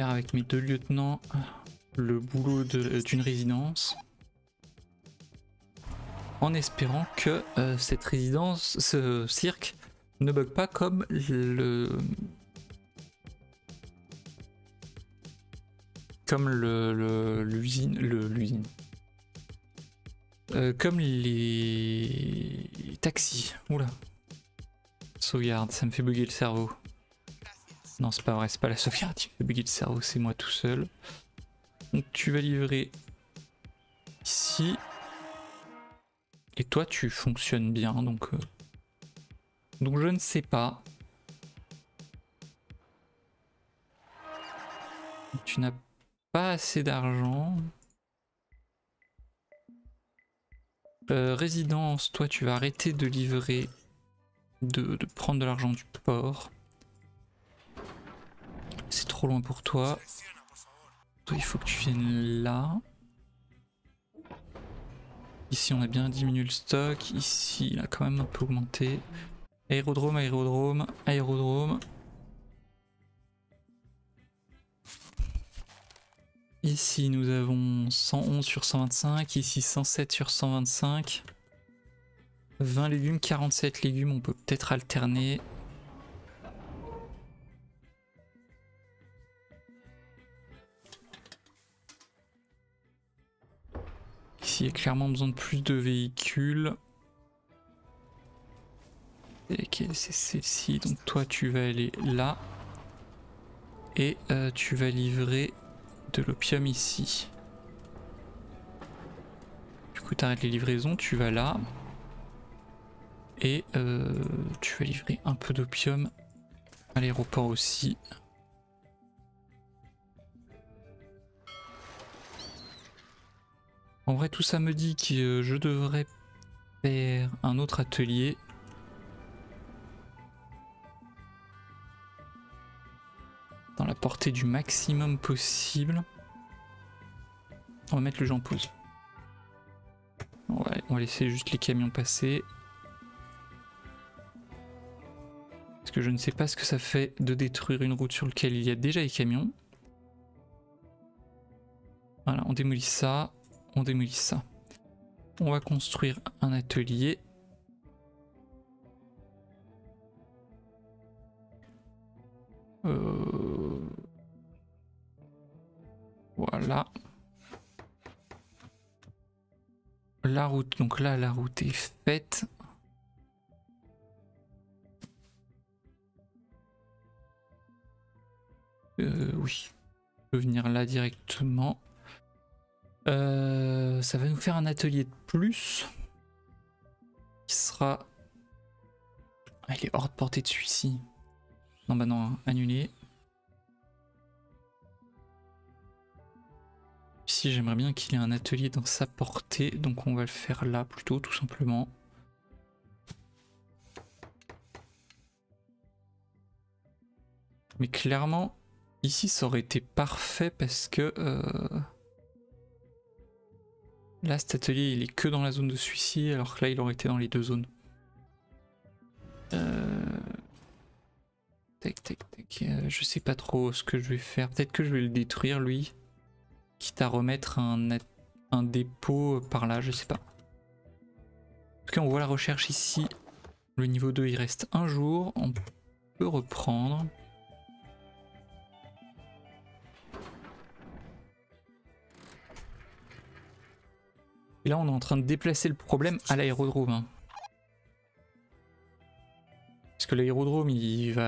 Avec mes deux lieutenants le boulot d'une résidence en espérant que euh, cette résidence, ce cirque, ne bug pas comme le, comme l'usine, le, l'usine, euh, comme les taxis. Oula. Sauvegarde, ça me fait bugger le cerveau. Non, c'est pas vrai, c'est pas la sauvegarde qui fait bugger le cerveau, c'est moi tout seul. Donc tu vas livrer ici. Et toi, tu fonctionnes bien, donc... Euh, donc je ne sais pas. Tu n'as pas assez d'argent. Euh, résidence, toi tu vas arrêter de livrer, de, prendre de l'argent du port. C'est trop loin pour toi. Il faut que tu viennes là. Ici on a bien diminué le stock, ici il a quand même un peu augmenté. Aérodrome, aérodrome, aérodrome. Ici, nous avons 111 sur 125. Ici, 107 sur 125. 20 légumes, 47 légumes. On peut peut-être alterner. Ici, il y a clairement besoin de plus de véhicules. C'est celle-ci? Donc toi, tu vas aller là. Et euh, tu vas livrer de l'opium ici. Du coup, tu arrêtes les livraisons, tu vas là. Et euh, tu vas livrer un peu d'opium à l'aéroport aussi. En vrai, tout ça me dit que je devrais faire un autre atelier. dans la portée du maximum possible. On va mettre le jeu en pause. Ouais, on va laisser juste les camions passer. Parce que je ne sais pas ce que ça fait de détruire une route sur laquelle il y a déjà des camions. Voilà, on démolit ça, on démolit ça. On va construire un atelier. Euh, voilà. La route, donc là la route est faite. Euh, oui, je peux venir là directement. Euh, ça va nous faire un atelier de plus. Qui sera... Ah, il est hors de portée de celui-ci. Non bah non, hein, annulé. Ici j'aimerais bien qu'il ait un atelier dans sa portée, donc on va le faire là plutôt tout simplement. Mais clairement, ici ça aurait été parfait parce que... Euh, là cet atelier il est que dans la zone de celui-ci alors que là il aurait été dans les deux zones. Euh... Tac tac euh, je sais pas trop ce que je vais faire. Peut-être que je vais le détruire lui. Quitte à remettre un, dépôt par là, je sais pas. En tout cas on voit la recherche ici. Le niveau 2 il reste un jour, on peut reprendre. Et là, on est en train de déplacer le problème à l'aérodrome. Hein. Parce que l'aérodrome, il,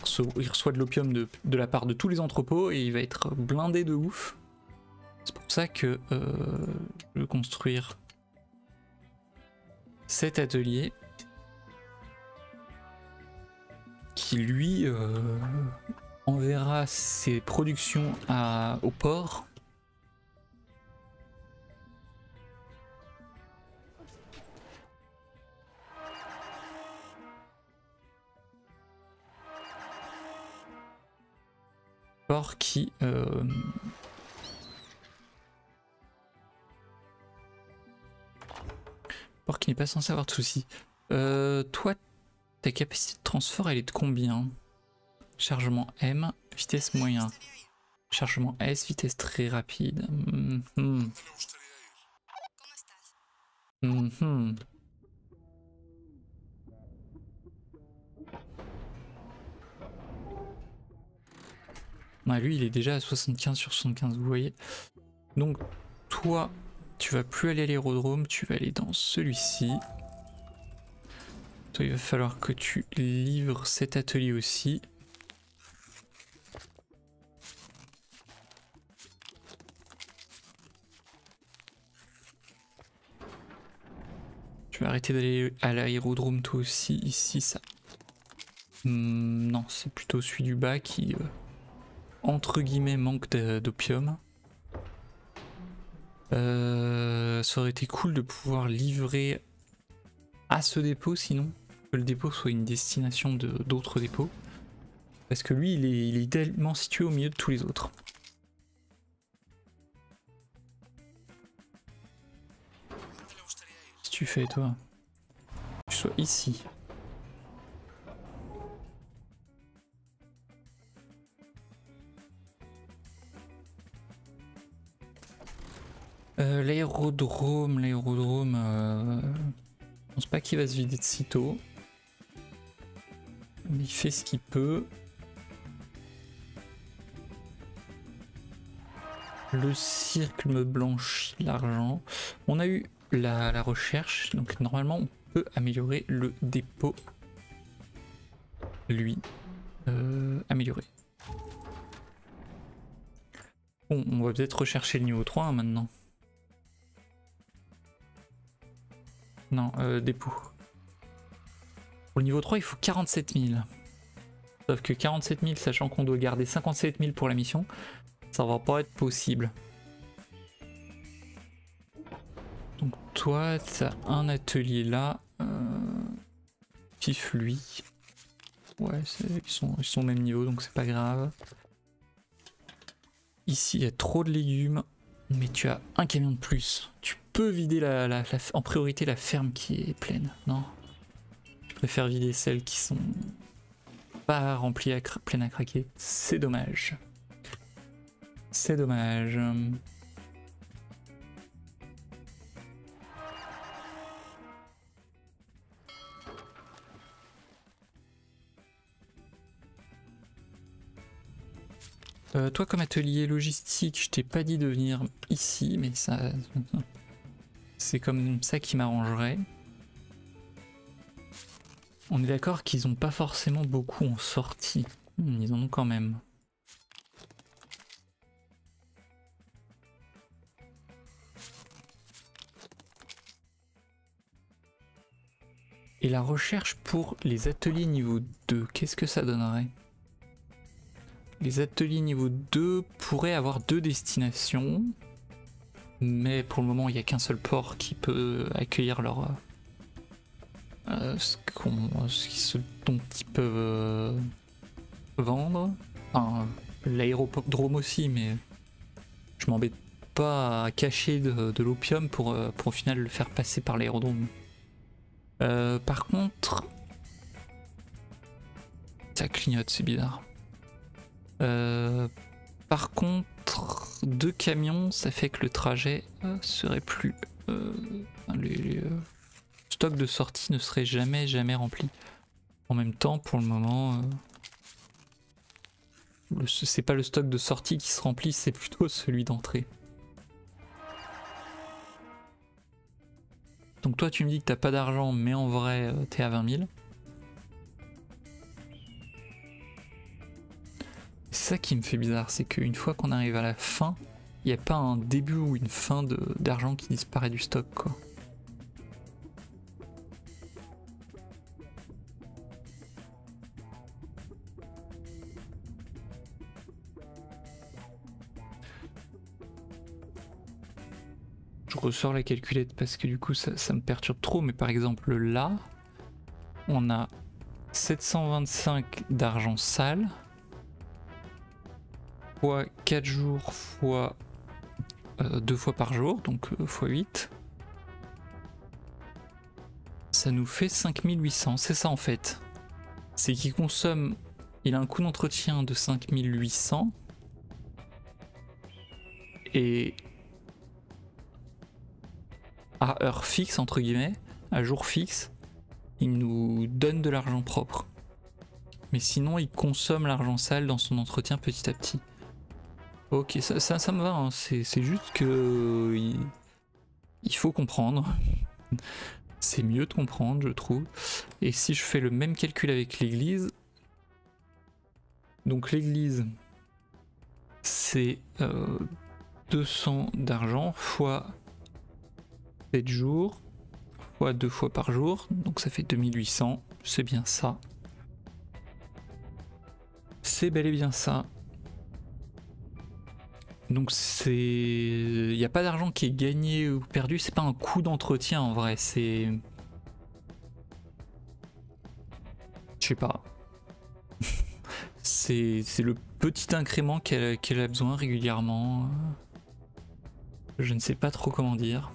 reçoit, de l'opium de, la part de tous les entrepôts et il va être blindé de ouf. C'est pour ça que euh, je veux construire cet atelier qui lui euh, enverra ses productions au port qui... Euh, port qui n'est pas censé avoir de soucis. Euh, toi, ta capacité de transfert, elle est de combien? Chargement M, vitesse moyen. Chargement S, vitesse très rapide. Mm -hmm. Lui, il est déjà à 75 sur 75, vous voyez. Donc, toi, tu vas plus aller à l'aérodrome, tu vas aller dans celui-ci. Toi, il va falloir que tu livres cet atelier aussi. Tu vas arrêter d'aller à l'aérodrome toi aussi, ici, ça. Hmm, non, c'est plutôt celui du bas qui... Euh, entre guillemets manque d'opium. Euh, ça aurait été cool de pouvoir livrer à ce dépôt sinon que le dépôt soit une destination d'autres dépôts. Parce que lui il est, il est idéalement situé au milieu de tous les autres. Si tu fais toi, tu sois ici. Euh, l'aérodrome, l'aérodrome, euh, je pense pas qu'il va se vider de sitôt. Mais il fait ce qu'il peut. Le cirque me blanchit l'argent. On a eu la, recherche, donc normalement on peut améliorer le dépôt. Lui, euh, améliorer. Bon, on va peut-être rechercher le niveau 3 hein, maintenant. Non, euh, dépôt. Pour le niveau 3, il faut 47 000. Sauf que 47 000, sachant qu'on doit garder 57 000 pour la mission, ça va pas être possible. Donc toi, tu as un atelier là. Euh... Lui. Ouais, ils sont, ils sont au même niveau, donc c'est pas grave. Ici, il y a trop de légumes. Mais tu as un camion de plus. Tu peux vider la, en priorité la ferme qui est pleine, non? Je préfère vider celles qui sont pas remplies à pleines à craquer. C'est dommage. C'est dommage. Euh, toi comme atelier logistique, je t'ai pas dit de venir ici, mais ça... C'est comme ça qui m'arrangerait. On est d'accord qu'ils n'ont pas forcément beaucoup en sortie. Hmm, ils en ont quand même. Et la recherche pour les ateliers niveau 2, qu'est-ce que ça donnerait? Les ateliers niveau 2 pourraient avoir deux destinations mais pour le moment il n'y a qu'un seul port qui peut accueillir leur... Euh, ce, ce, dont ils peuvent euh, vendre. Enfin, l'aérodrome aussi, mais je m'embête pas à cacher de, l'opium pour, euh, pour au final le faire passer par l'aérodrome. Euh, par contre, ça clignote, c'est bizarre. Euh, par contre, deux camions, ça fait que le trajet serait plus. les, stocks de sortie ne serait jamais, jamais rempli. En même temps, pour le moment, c'est pas le stock de sortie qui se remplit, c'est plutôt celui d'entrée. Donc toi tu me dis que t'as pas d'argent mais en vrai euh, t'es à 20 000. Ça qui me fait bizarre, c'est qu'une fois qu'on arrive à la fin, il n'y a pas un début ou une fin d'argent qui disparaît du stock quoi. ressors la calculette parce que du coup ça, me perturbe trop, mais par exemple là, on a 725 d'argent sale, fois 4 jours, fois 2 euh, fois par jour, donc euh, fois 8. Ça nous fait 5800, c'est ça en fait. C'est qu'il consomme, il a un coût d'entretien de 5800. Et à heure fixe, entre guillemets, à jour fixe, il nous donne de l'argent propre. Mais sinon, il consomme l'argent sale dans son entretien petit à petit. Ok, ça, ça, me va, hein. c'est juste que... Il, faut comprendre. c'est mieux de comprendre, je trouve. Et si je fais le même calcul avec l'église... Donc l'église, c'est 200 euh, d'argent fois 7 jours, fois deux fois par jour, donc ça fait 2800, c'est bien ça. C'est bel et bien ça. Donc c'est... Il n'y a pas d'argent qui est gagné ou perdu, c'est pas un coût d'entretien en vrai, c'est... Je sais pas. c'est le petit incrément qu'elle a besoin régulièrement. Je ne sais pas trop comment dire.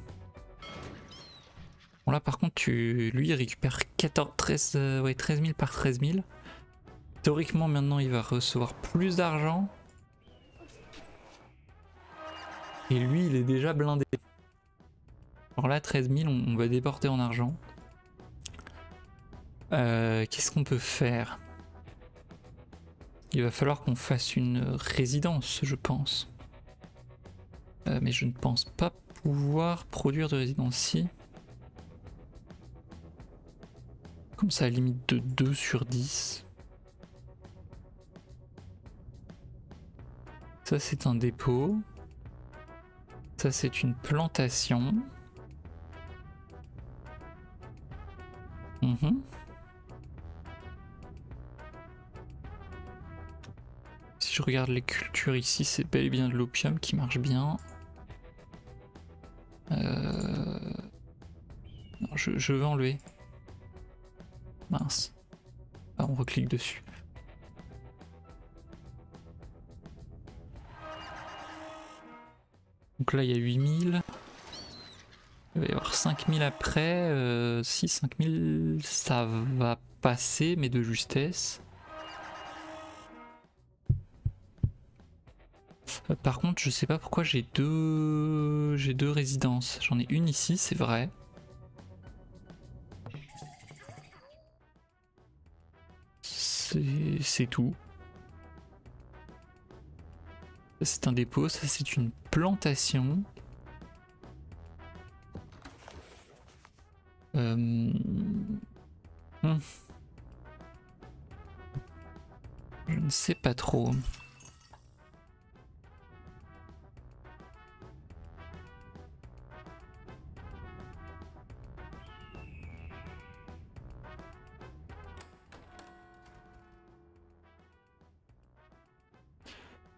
Bon là par contre tu, lui il récupère 14, 13, euh, ouais, 000 par 13 000. Théoriquement maintenant il va recevoir plus d'argent. Et lui il est déjà blindé. Alors là 13 000 on, va déporter en argent. Euh, qu'est-ce qu'on peut faire? Il va falloir qu'on fasse une résidence je pense. Euh, mais je ne pense pas pouvoir produire de résidence ici. Comme ça, limite de 2 sur 10. Ça, c'est un dépôt. Ça, c'est une plantation. Mhm. Si je regarde les cultures ici, c'est bel et bien de l'opium qui marche bien. Euh... je, je veux enlever. Mince. Ah, on reclique dessus. Donc là il y a 8000. Il va y avoir 5000 après. Euh, si 5000 ça va passer mais de justesse. Euh, par contre je sais pas pourquoi j'ai deux j'ai deux résidences. J'en ai une ici c'est vrai. c'est tout. C'est un dépôt, ça c'est une plantation. Euh, hmm. Je ne sais pas trop.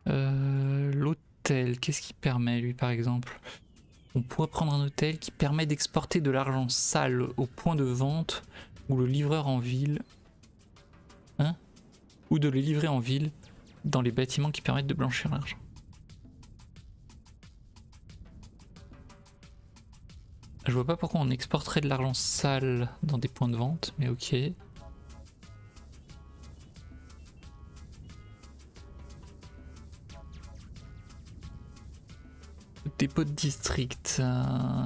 Euh, qu'est-ce qui permet lui par exemple? On pourrait prendre un hôtel qui permet d'exporter de l'argent sale au point de vente ou le livreur en ville. Hein? Ou de le livrer en ville dans les bâtiments qui permettent de blanchir l'argent. Je vois pas pourquoi on exporterait de l'argent sale dans des points de vente, mais ok. Dépôt de district. Euh,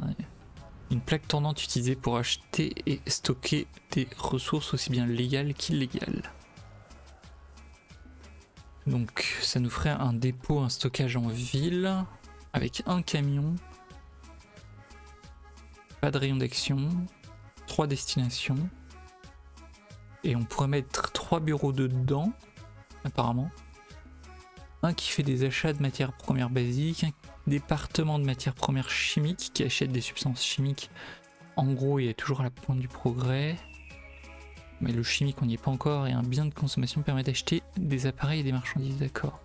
une plaque tournante utilisée pour acheter et stocker des ressources aussi bien légales qu'illégales. Donc ça nous ferait un dépôt, un stockage en ville avec un camion, pas de rayon d'action, trois destinations et on pourrait mettre trois bureaux dedans apparemment. Un qui fait des achats de matières premières basiques, un département de matières premières chimiques qui achète des substances chimiques. En gros, il est toujours à la pointe du progrès mais le chimique on n'y est pas encore, et un bien de consommation permet d'acheter des appareils et des marchandises, d'accord.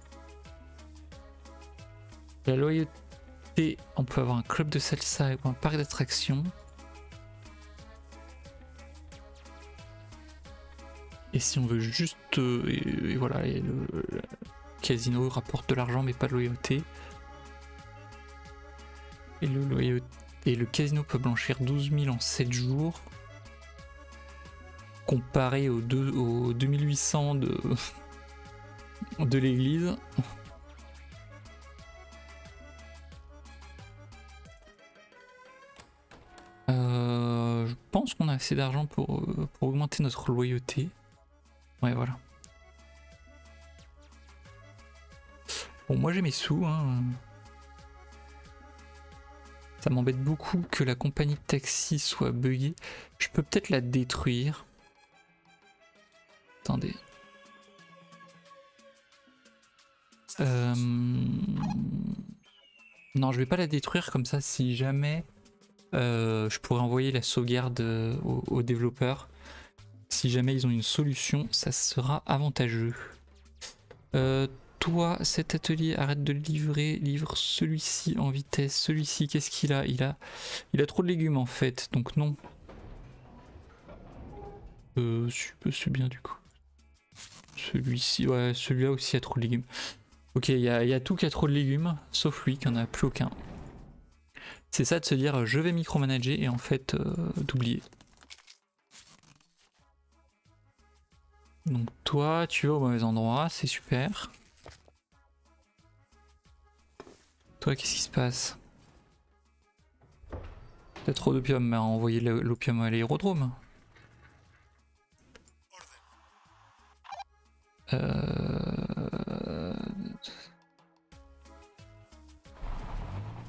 La loyauté, on peut avoir un club de salsa ou un parc d'attractions. Et si on veut juste... Euh, et, voilà, le, le, casino rapporte de l'argent mais pas de loyauté. Et le, loyauté, et le casino peut blanchir 12 000 en 7 jours comparé aux, deux, aux 2800 de, de l'église. Euh, je pense qu'on a assez d'argent pour, pour augmenter notre loyauté. Ouais, voilà. Bon, moi j'ai mes sous. Hein. Ça m'embête beaucoup que la compagnie de taxi soit buggée. Je peux peut-être la détruire. Attendez. Euh, non, je vais pas la détruire comme ça. Si jamais euh, je pourrais envoyer la sauvegarde euh, aux, développeurs, si jamais ils ont une solution, ça sera avantageux. Toi, cet atelier, arrête de le livrer. Livre celui-ci en vitesse. Celui-ci, qu'est-ce qu'il a? Il a, il a trop de légumes en fait, donc non. Euh, c'est bien du coup. Celui-ci, ouais, celui-là aussi a trop de légumes. Ok, il y, a, tout qui a trop de légumes, sauf lui qui en a plus aucun. C'est ça de se dire je vais micromanager et en fait euh, d'oublier. Donc toi, tu vas au mauvais endroit, c'est super. Toi, qu'est-ce qui se passe? T'as trop d'opium, mais envoyer l'opium à l'aérodrome. Euh,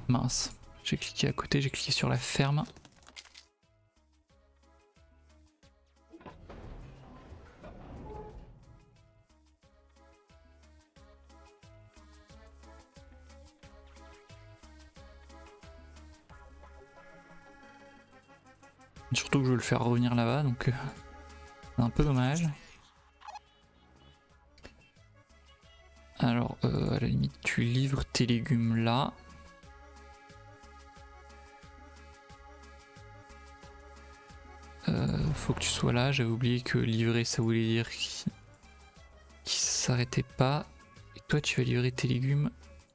mince, j'ai cliqué à côté, j'ai cliqué sur la ferme. Surtout que je veux le faire revenir là-bas, donc euh, c'est un peu dommage. Alors, euh, à la limite, tu livres tes légumes là. Euh, faut que tu sois là. J'avais oublié que livrer, ça voulait dire qu'il s'arrêtait pas. Et toi, tu vas livrer tes légumes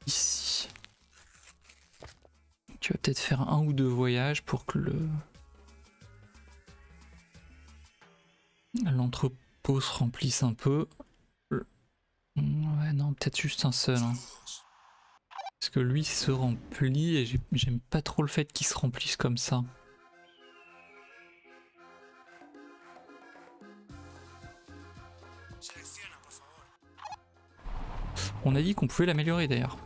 ici. Tu vas peut-être faire un ou deux voyages pour que le l'entrepôt se remplisse un peu. Ouais, non, peut-être juste un seul. Hein. Parce que lui se remplit et j'aime pas trop le fait qu'il se remplisse comme ça. On a dit qu'on pouvait l'améliorer d'ailleurs.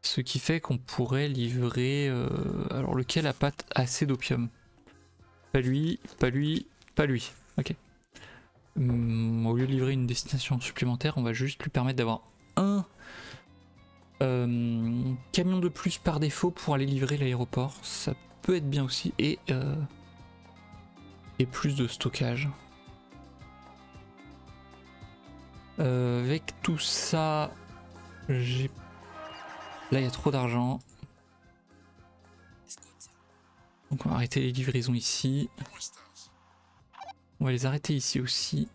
Ce qui fait qu'on pourrait livrer... Euh, alors lequel a pas assez d'opium? Pas lui, pas lui, pas lui. Ok. Hum, au lieu de livrer une destination supplémentaire, on va juste lui permettre d'avoir un euh, camion de plus par défaut pour aller livrer l'aéroport. Ça peut être bien aussi. Et, euh, plus de stockage. Euh, avec tout ça, j'ai Là, il y a trop d'argent. Donc on va arrêter les livraisons ici. On va les arrêter ici aussi.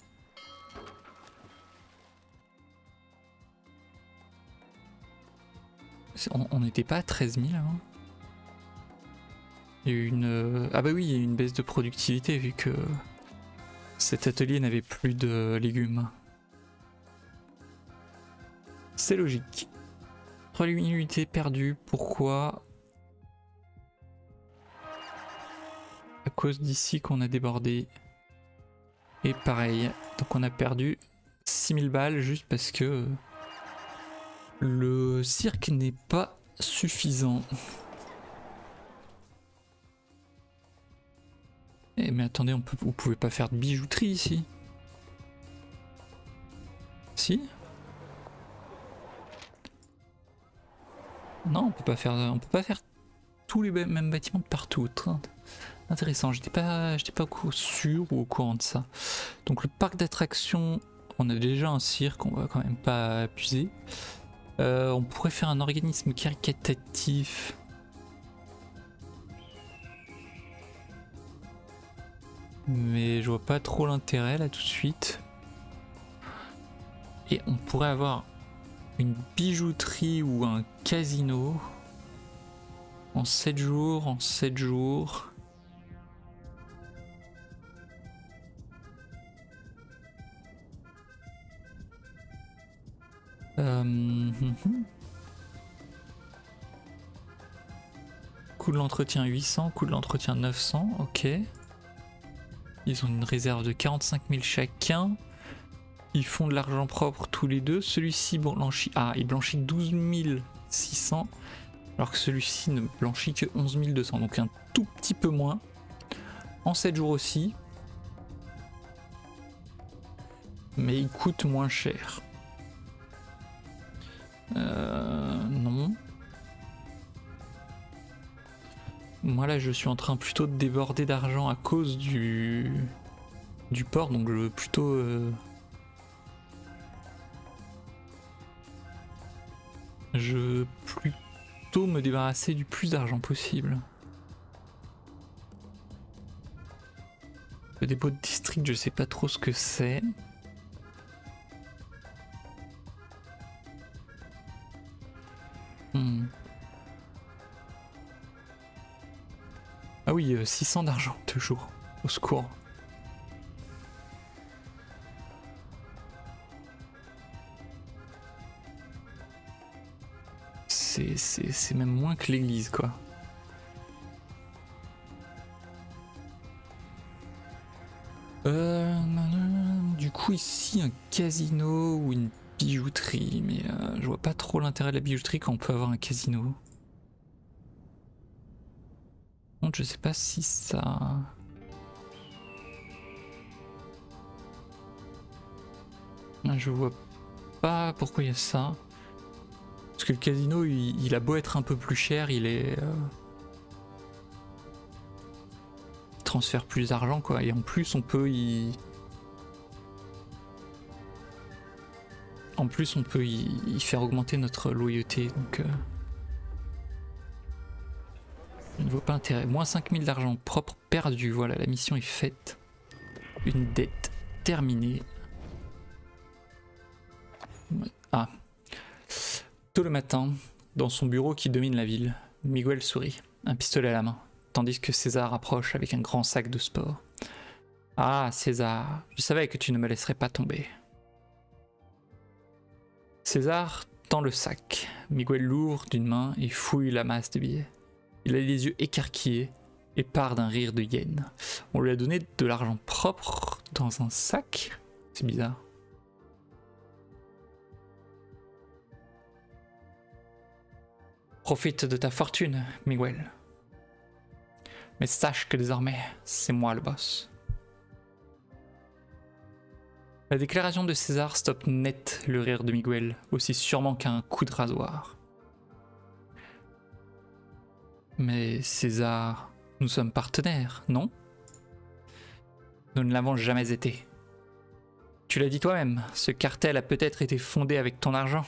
On n'était pas à 13 000 avant Il y a eu une... Ah bah oui, il y a eu une baisse de productivité vu que cet atelier n'avait plus de légumes. C'est logique. 3 unités perdues, pourquoi? À cause d'ici qu'on a débordé. Et pareil, donc on a perdu 6000 balles juste parce que le cirque n'est pas suffisant. Eh mais attendez, on peut, vous pouvez pas faire de bijouterie ici Si Non, on peut pas faire, on peut pas faire tous les mêmes bâtiments partout. Intéressant, j'étais pas, pas sûr ou au courant de ça. Donc le parc d'attractions, on a déjà un cirque, on va quand même pas abuser. Euh, on pourrait faire un organisme caritatif. Mais je vois pas trop l'intérêt là tout de suite. Et on pourrait avoir une bijouterie ou un casino en 7 jours, en 7 jours. Euh, coût de l'entretien 800, coût de l'entretien 900, ok. Ils ont une réserve de 45 000 chacun. Ils font de l'argent propre tous les deux. Celui-ci blanchit. Ah, il blanchit 12 600. Alors que celui-ci ne blanchit que 11 200. Donc un tout petit peu moins. En 7 jours aussi. Mais il coûte moins cher. Euh, non. Moi là je suis en train plutôt de déborder d'argent à cause du du port donc je veux plutôt euh, je veux plutôt me débarrasser du plus d'argent possible. Le dépôt de district je sais pas trop ce que c'est. Hmm. Ah oui, 600 euh, d'argent, toujours. Au secours. C'est même moins que l'église, quoi. Euh, du coup, ici, un casino ou une bijouterie, mais euh, je vois pas trop l'intérêt de la bijouterie quand on peut avoir un casino. je sais pas si ça... Je vois pas pourquoi il y a ça. Parce que le casino, il, a beau être un peu plus cher, il est... Euh, il transfère plus d'argent, quoi. Et en plus, on peut y... En plus, on peut y, faire augmenter notre loyauté, donc... Euh, ne vaut pas intérêt. Moins 5000 d'argent propre perdu. Voilà, la mission est faite. Une dette terminée. Ah. Tôt le matin, dans son bureau qui domine la ville, Miguel sourit, un pistolet à la main, tandis que César approche avec un grand sac de sport. Ah, César, je savais que tu ne me laisserais pas tomber. César tend le sac. Miguel l'ouvre d'une main et fouille la masse de billets. Il a les yeux écarquillés et part d'un rire de hyène. On lui a donné de l'argent propre dans un sac C'est bizarre. Profite de ta fortune, Miguel. Mais sache que désormais, c'est moi le boss. La déclaration de César stoppe net le rire de Miguel, aussi sûrement qu'un coup de rasoir. Mais César, nous sommes partenaires, non? Nous ne l'avons jamais été. Tu l'as dit toi-même, ce cartel a peut-être été fondé avec ton argent,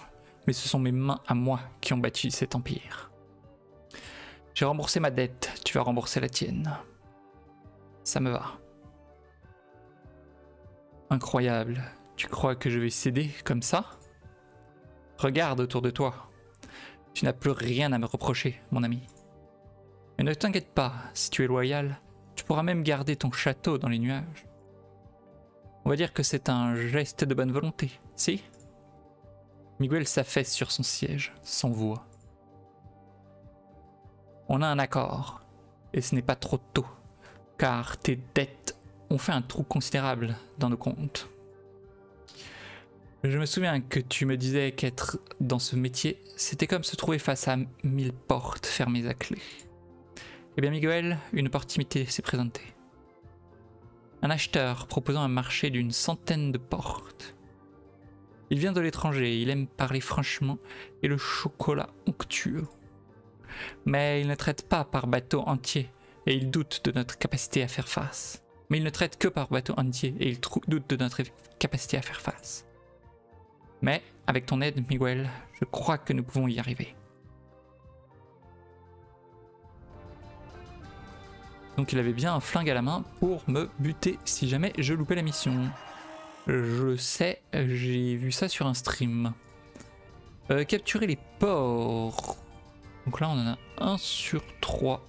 mais ce sont mes mains à moi qui ont bâti cet empire. J'ai remboursé ma dette, tu vas rembourser la tienne. Ça me va. Incroyable. Tu crois que je vais céder comme ça? Regarde autour de toi. Tu n'as plus rien à me reprocher, mon ami. Mais ne t'inquiète pas, si tu es loyal, tu pourras même garder ton château dans les nuages. On va dire que c'est un geste de bonne volonté, si? Miguel s'affaisse sur son siège, sans voix. On a un accord, et ce n'est pas trop tôt, car tes dettes ont fait un trou considérable dans nos comptes. Je me souviens que tu me disais qu'être dans ce métier, c'était comme se trouver face à mille portes fermées à clé. Eh bien Miguel, une opportunité s'est présentée. Un acheteur proposant un marché d'une centaine de portes. Il vient de l'étranger, il aime parler franchement et le chocolat onctueux. Mais il ne traite pas par bateau entier et il doute de notre capacité à faire face. Mais il ne traite que par bateau entier et il doute de notre capacité à faire face. Mais avec ton aide, Miguel, je crois que nous pouvons y arriver. Donc il avait bien un flingue à la main pour me buter si jamais je loupais la mission. Je sais, j'ai vu ça sur un stream. Euh, capturer les porcs. Donc là on en a un sur trois.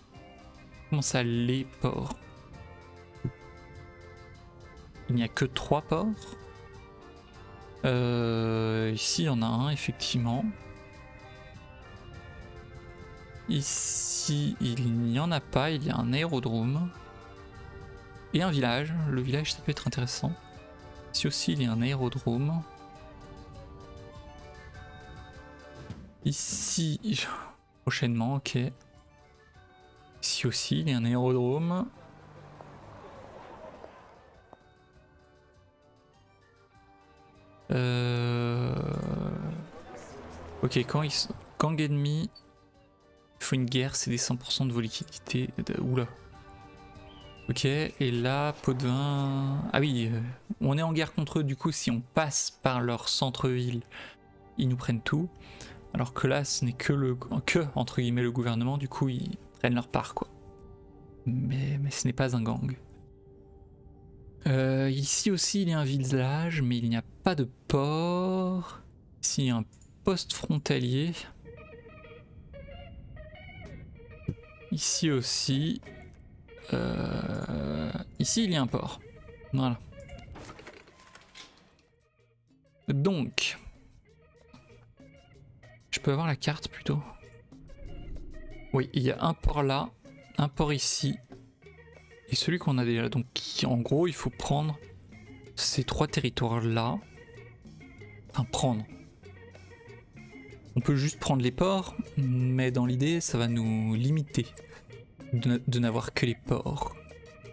Comment ça les porcs Il n'y a que trois porcs euh, Ici il y en a un effectivement. Ici, il n'y en a pas, il y a un aérodrome. Et un village. Le village, ça peut être intéressant. Ici aussi, il y a un aérodrome. Ici, prochainement, ok. Ici aussi, il y a un aérodrome. Euh... Ok, quand, ils... gang ennemi, il faut une guerre, c'est des 100% de vos liquidités. Oula. Ok, et là, pot de vin... Ah oui, euh, on est en guerre contre eux, du coup, si on passe par leur centre-ville, ils nous prennent tout. Alors que là, ce n'est que le... que, entre guillemets, le gouvernement, du coup, ils prennent leur part, quoi. Mais, mais ce n'est pas un gang. Euh, ici aussi, il y a un village, mais il n'y a pas de port. Ici, il y a un poste frontalier. Ici aussi. Euh, ici, il y a un port. Voilà. Donc. Je peux avoir la carte plutôt? Oui, il y a un port là, un port ici, et celui qu'on a déjà. Donc en gros, il faut prendre ces trois territoires là. Enfin, prendre. On peut juste prendre les ports, mais dans l'idée, ça va nous limiter de, n'avoir que les ports.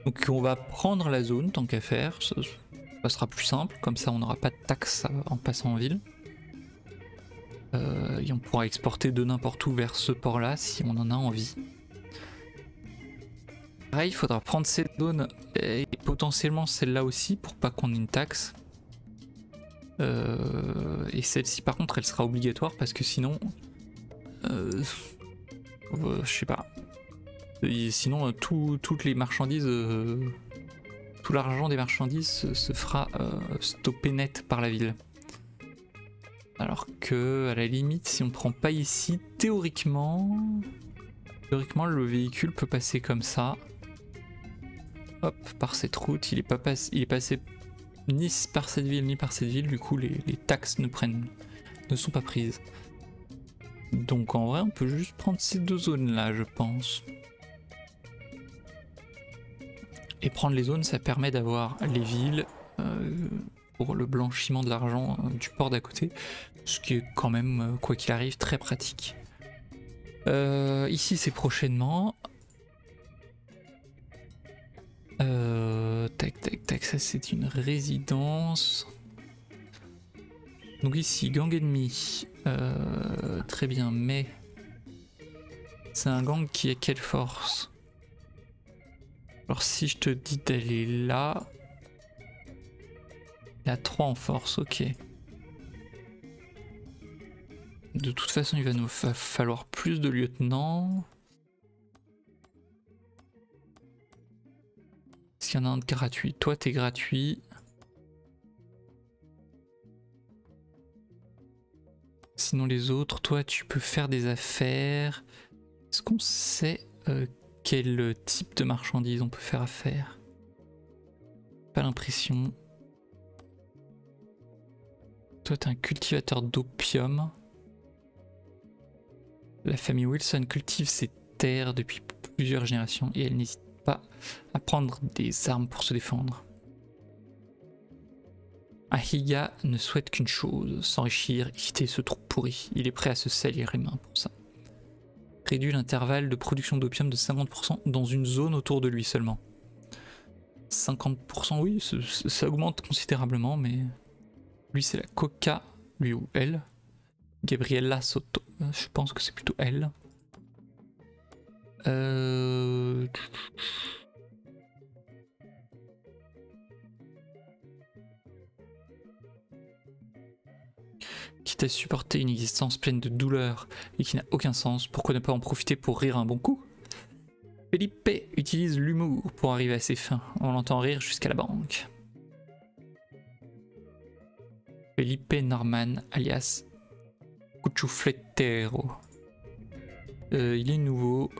Donc on va prendre la zone tant qu'à faire, ça, sera plus simple, comme ça on n'aura pas de taxes en passant en ville. Euh, et on pourra exporter de n'importe où vers ce port là si on en a envie. Pareil, il faudra prendre cette zone et potentiellement celle-là aussi pour pas qu'on ait une taxe. Euh, et celle-ci par contre elle sera obligatoire parce que sinon... Euh, je sais pas. sinon toutes les marchandises... tout l'argent des marchandises se, fera stopper net par la ville. Alors que à la limite si on prend pas ici, théoriquement... Théoriquement le véhicule peut passer comme ça. Hop, par cette route, il est, pas il est passé ni par cette ville ni par cette ville, du coup les, taxes ne prennent, ne sont pas prises. Donc en vrai on peut juste prendre ces deux zones là je pense. Et prendre les zones ça permet d'avoir les villes euh, pour le blanchiment de l'argent euh, du port d'à côté. Ce qui est quand même, euh, quoi qu'il arrive, très pratique. ici c'est prochainement. Euh, tac, tac, tac, ça c'est une résidence. Donc ici, gang ennemi. Euh, très bien, mais... C'est un gang qui a quelle force? Alors si je te dis d'aller là... Il a 3 en force, ok. De toute façon, il va nous falloir plus de lieutenants. Est-ce qu'il y en a un gratuit Toi, t'es gratuit. Sinon, les autres, toi, tu peux faire des affaires. Est-ce qu'on sait euh, quel type de marchandises on peut faire affaire? Pas l'impression. Toi, t'es un cultivateur d'opium. La famille Wilson cultive ses terres depuis plusieurs générations et elle n'hésite pas à prendre des armes pour se défendre. Ahiga ne souhaite qu'une chose, s'enrichir et quitter ce trou pourri. Il est prêt à se salir les mains pour ça. Réduit l'intervalle de production d'opium de 50% dans une zone autour de lui seulement. 50% oui, ça augmente considérablement, mais lui c'est la coca, lui ou elle. Gabriella Soto. Je pense que c'est plutôt elle. Euh... Quitte à supporter une existence pleine de douleur et qui n'a aucun sens, pourquoi ne pas en profiter pour rire un bon coup? Felipe utilise l'humour pour arriver à ses fins. On l'entend rire jusqu'à la banque. Felipe Norman, alias Cuchufletero. Euh, il est nouveau.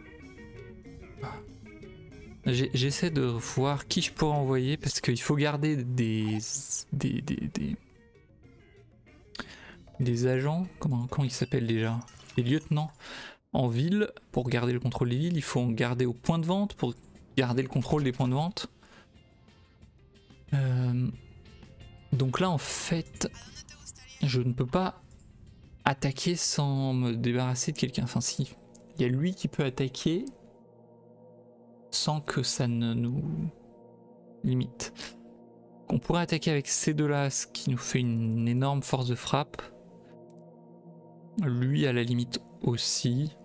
J'essaie de voir qui je pourrais envoyer parce qu'il faut garder des des, des, agents. Comment, comment ils s'appellent déjà? Des lieutenants en ville pour garder le contrôle des villes. Il faut en garder au point de vente pour garder le contrôle des points de vente. Euh, donc là, en fait, je ne peux pas attaquer sans me débarrasser de quelqu'un. Enfin si, il y a lui qui peut attaquer sans que ça ne nous limite. On pourrait attaquer avec ces deux-là, ce qui nous fait une énorme force de frappe. Lui à la limite aussi.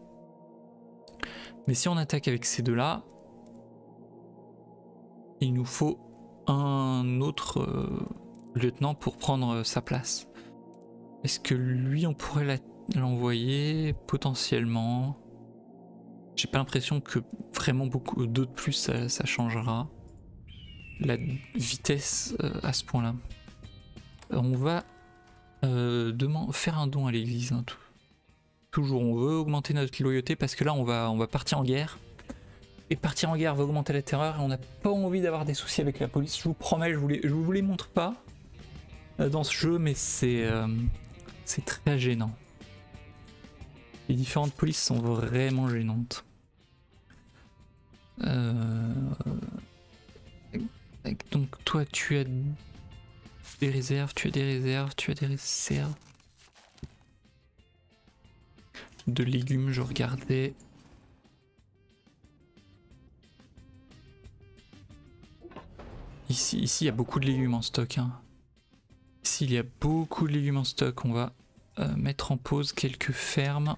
Mais si on attaque avec ces deux-là, il nous faut un autre euh, lieutenant pour prendre sa place. Est-ce que lui, on pourrait l'envoyer potentiellement? J'ai pas l'impression que vraiment beaucoup d'autres plus ça, changera la vitesse euh, à ce point-là. On va euh, faire un don à l'église. Hein, toujours, on veut augmenter notre loyauté parce que là, on va, on va partir en guerre. Et partir en guerre va augmenter la terreur et on n'a pas envie d'avoir des soucis avec la police. Je vous promets, je vous les, je vous les montre pas euh, dans ce jeu, mais c'est c'est très gênant. Les différentes polices sont vraiment gênantes. Euh, donc toi tu as des réserves, tu as des réserves, tu as des réserves. De légumes, je regardais. Ici, ici, il y a beaucoup de légumes en stock. Hein. S'il y a beaucoup de légumes en stock, on va euh, mettre en pause quelques fermes.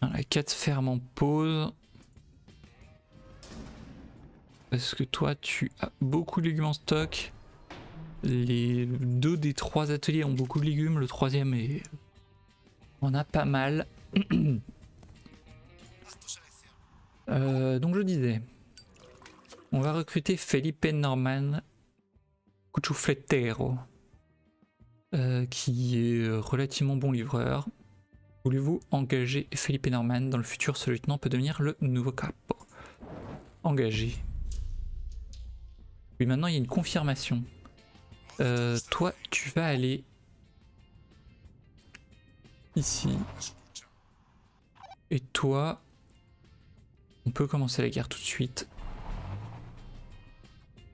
Voilà, 4 fermes en pause. Parce que toi, tu as beaucoup de légumes en stock? Les deux des trois ateliers ont beaucoup de légumes. Le troisième est... On a pas mal. Euh, donc je disais, on va recruter Felipe Norman Cuchufletero, euh, qui est relativement bon livreur. Voulez-vous engager Felipe Norman dans le futur? Ce lieutenant peut devenir le nouveau capo. Engagé. Oui, maintenant il y a une confirmation. Euh, toi, tu vas aller ici. Et toi, on peut commencer la guerre tout de suite.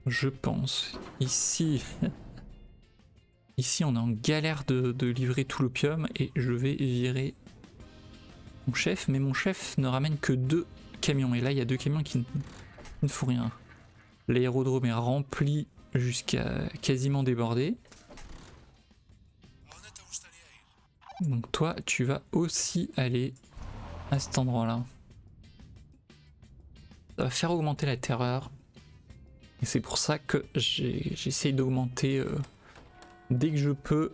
Je pense. Ici, ici on est en galère de, livrer tout l'opium et je vais virer mon chef, mais mon chef ne ramène que deux camions. Et là, il y a deux camions qui ne, font rien. L'aérodrome est rempli jusqu'à quasiment déborder. Donc toi, tu vas aussi aller à cet endroit-là. Ça va faire augmenter la terreur. Et c'est pour ça que j'essaye d'augmenter euh, dès que je peux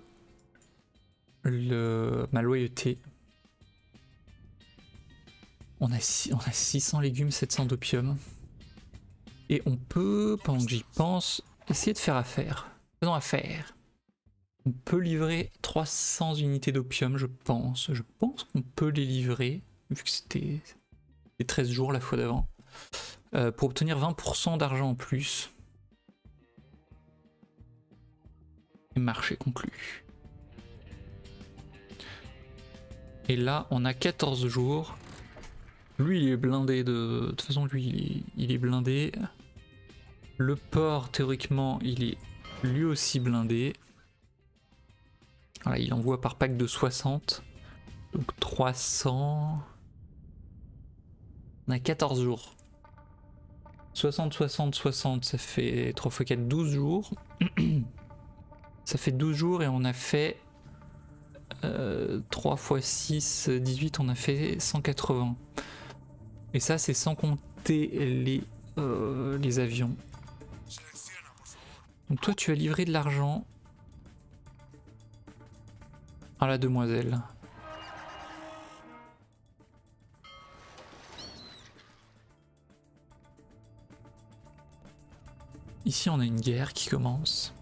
ma loyauté. On a, on a 600 légumes, 700 d'opium. Et on peut, pendant que j'y pense, essayer de faire affaire. Faisons affaire. On peut livrer 300 unités d'opium, je pense. Je pense qu'on peut les livrer, vu que c'était 13 jours la fois d'avant. Euh, pour obtenir 20% d'argent en plus. Marché conclu. Et là, on a 14 jours. Lui, il est blindé de... De toute façon, lui, il est, blindé. Le port, théoriquement, il est lui aussi blindé. Il envoie par pack de 60. Donc 300... On a 14 jours. 60, 60, 60, ça fait 3 x 4, 12 jours. ça fait 12 jours et on a fait 3 x 6, 18, on a fait 180. Et ça, c'est sans compter les, euh, les avions. Donc toi, tu as livré de l'argent à la demoiselle. Ici, on a une guerre qui commence.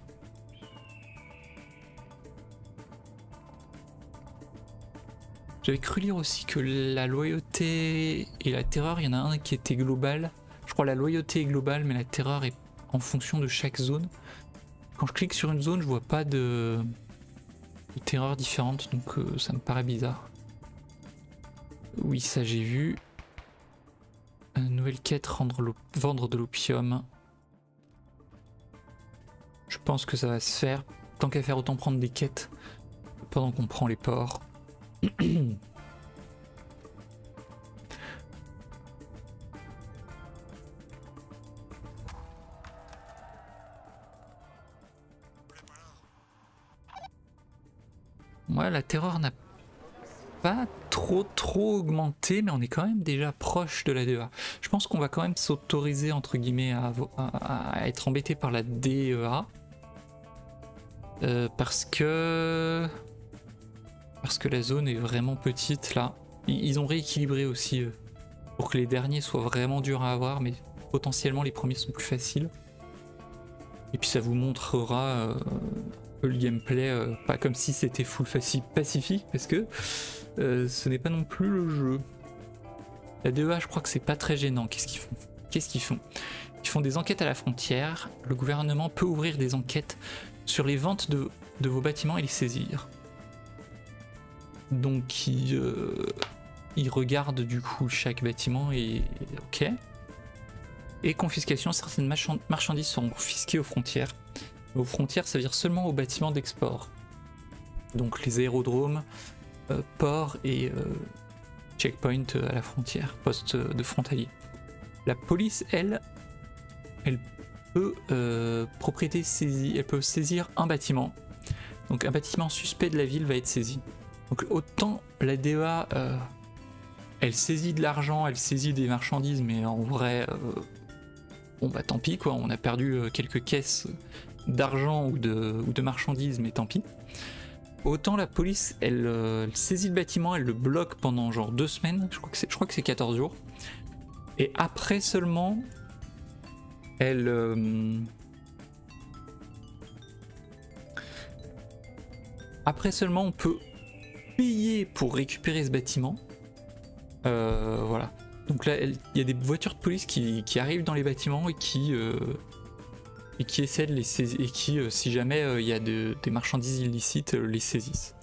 J'avais cru lire aussi que la loyauté et la terreur, il y en a un qui était global. Je crois la loyauté est globale, mais la terreur est en fonction de chaque zone. Quand je clique sur une zone, je vois pas de, terreur différente, donc euh, ça me paraît bizarre. Oui, ça j'ai vu. Une nouvelle quête, vendre de l'opium. Je pense que ça va se faire. Tant qu'à faire, autant prendre des quêtes pendant qu'on prend les ports. Ouais, la terreur n'a pas trop trop augmenté, mais on est quand même déjà proche de la DEA. Je pense qu'on va quand même s'autoriser entre guillemets à, être embêté par la DEA. Euh, parce que parce que la zone est vraiment petite là. Ils ont rééquilibré aussi euh, pour que les derniers soient vraiment durs à avoir, mais potentiellement les premiers sont plus faciles. Et puis ça vous montrera euh, le gameplay, euh, pas comme si c'était full pacifique, parce que ce n'est pas non plus le jeu. La DEA, je crois que c'est pas très gênant. Qu'est-ce qu'ils font? Qu'est-ce qu'ils font? Ils font des enquêtes à la frontière. Le gouvernement peut ouvrir des enquêtes sur les ventes de vos bâtiments et les saisir. Donc il, euh, regarde du coup chaque bâtiment et ok. Et confiscation, certaines marchandises seront confisquées aux frontières. Aux frontières, ça veut dire seulement aux bâtiments d'export. Donc les aérodromes, euh, ports et euh, checkpoint à la frontière, poste de frontalier. La police, elle, elle peut propriété saisie, elle peut saisir un bâtiment. Donc un bâtiment suspect de la ville va être saisi. Donc autant la DEA, euh, elle saisit de l'argent, elle saisit des marchandises, mais en vrai, euh, bon bah tant pis quoi, on a perdu euh, quelques caisses d'argent ou de, ou de marchandises, mais tant pis. Autant la police, elle, saisit le bâtiment, elle le bloque pendant genre deux semaines, je crois que c'est 14 jours. Et après seulement, elle... après seulement on peut payer pour récupérer ce bâtiment. Euh, voilà. Donc là, il y a des voitures de police qui, arrivent dans les bâtiments et qui, euh, et qui essaient de les saisir, et qui, euh, si jamais il y a des marchandises illicites, les saisissent.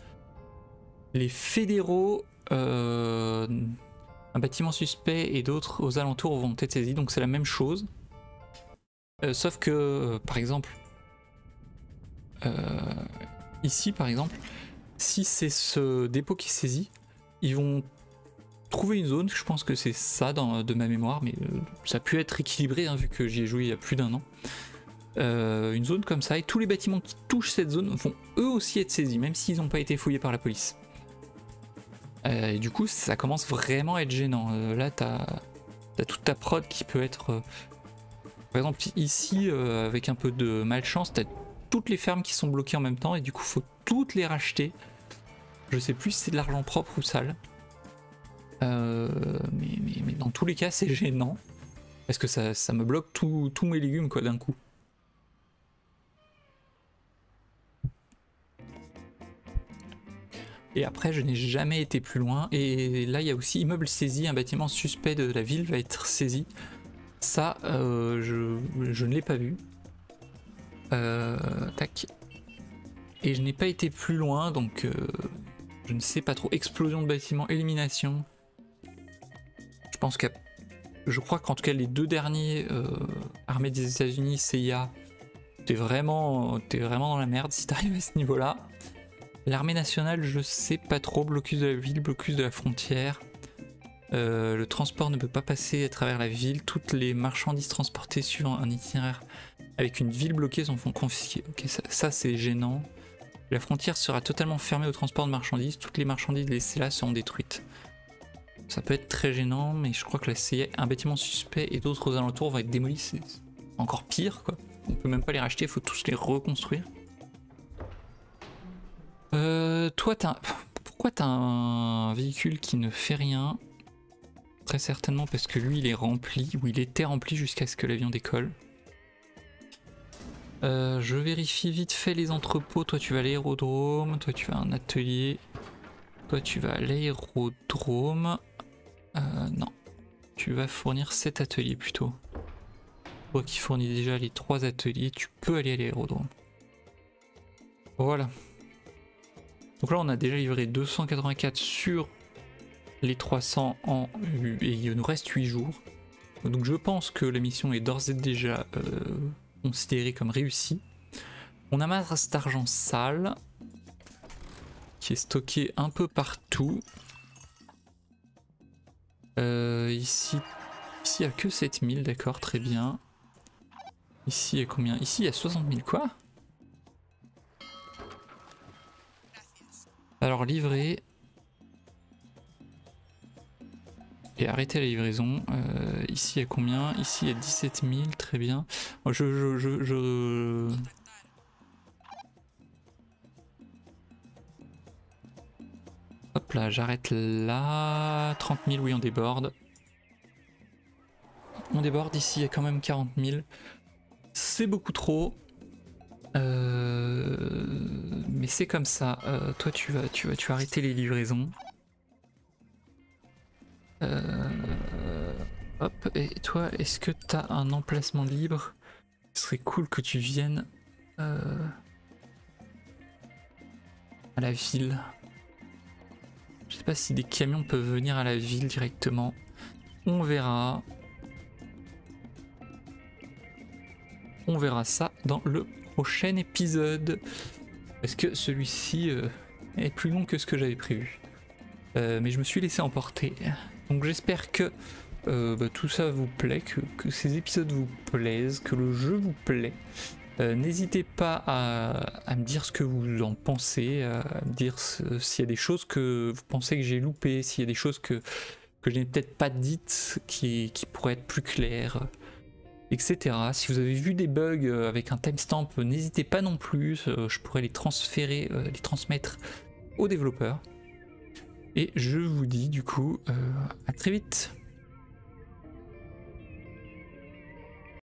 Les fédéraux, un bâtiment suspect et d'autres aux alentours vont être saisis, donc c'est la même chose. sauf que, par exemple, ici par exemple, si c'est ce dépôt qui saisit, ils vont trouver une zone, je pense que c'est ça de ma mémoire, mais euh, ça a pu être équilibré hein, vu que j'y ai joué il y a plus d'un an. Euh, une zone comme ça, et tous les bâtiments qui touchent cette zone vont eux aussi être saisis, même s'ils n'ont pas été fouillés par la police. Euh, et du coup, ça commence vraiment à être gênant. là, t'as as toute ta prod qui peut être... par exemple, ici, avec un peu de malchance, t'as toutes les fermes qui sont bloquées en même temps et du coup faut toutes les racheter. Je sais plus si c'est de l'argent propre ou sale. Euh, mais, dans tous les cas c'est gênant. Parce que ça, me bloque tous mes légumes quoi d'un coup. Et après, je n'ai jamais été plus loin. Et là, il y a aussi immeuble saisi, un bâtiment suspect de la ville va être saisi. Ça, euh, je, ne l'ai pas vu. Euh, tac. Et je n'ai pas été plus loin, donc euh, je ne sais pas trop. Explosion de bâtiment, élimination. Je pense que Je crois qu'en tout cas, les deux derniers, armée des États-Unis, CIA, t'es vraiment, vraiment dans la merde si t'arrives à ce niveau-là. L'armée nationale, je sais pas trop. Blocus de la ville, blocus de la frontière. Euh, le transport ne peut pas passer à travers la ville. Toutes les marchandises transportées sur un itinéraire avec une ville bloquée sont confisquées. Ok, ça, c'est gênant. La frontière sera totalement fermée au transport de marchandises. Toutes les marchandises laissées là seront détruites. Ça peut être très gênant, mais je crois que la CIA, un bâtiment suspect et d'autres aux alentours vont être démolis. C'est encore pire, quoi. On peut même pas les racheter, il faut tous les reconstruire. Euh, toi, t'as... Pourquoi t'as un véhicule qui ne fait rien? Très certainement parce que lui, il est rempli, ou il était rempli jusqu'à ce que l'avion décolle. Euh, je vérifie vite fait les entrepôts. Toi, tu vas à l'aérodrome. Toi, tu vas à un atelier. Toi, tu vas à l'aérodrome. Euh, non. Tu vas fournir cet atelier plutôt. Toi qui fournis déjà les trois ateliers, tu peux aller à l'aérodrome. Voilà. Donc là, on a déjà livré 284 sur les 300 en... et il nous reste 8 jours. Donc je pense que la mission est d'ores et déjà euh, considérée comme réussie. On amasse d'argent sale qui est stocké un peu partout. Euh, ici, ici il n'y a que 7000, d'accord, très bien. Ici il y a combien? Ici il y a 60 000, quoi? Alors livrer. Et arrêter la livraison. Euh, ici il y a combien? Ici il y a 17 000, très bien. Je, je, je, Hop là, j'arrête là. 30 000, oui on déborde. On déborde ici, il y a quand même 40 000. C'est beaucoup trop. Euh, mais c'est comme ça. Euh, toi, tu vas, tu vas, tu vas arrêter les livraisons. Euh, hop. Et toi, est-ce que tu as un emplacement libre Ce serait cool que tu viennes à la ville. Je sais pas si des camions peuvent venir à la ville directement. On verra. On verra ça dans le prochain épisode. Parce que celui-ci euh, est plus long que ce que j'avais prévu? Euh, mais je me suis laissé emporter. Donc j'espère que euh, bah, tout ça vous plaît, que, ces épisodes vous plaisent, que le jeu vous plaît. N'hésitez pas à, me dire ce que vous en pensez, à me dire s'il y a des choses que vous pensez que j'ai loupées, s'il y a des choses que, que je n'ai peut-être pas dites qui, qui pourraient être plus claires etc. Si vous avez vu des bugs euh, avec un timestamp, n'hésitez pas non plus, euh, je pourrais les transférer, euh, les transmettre aux développeurs. Et je vous dis du coup à très vite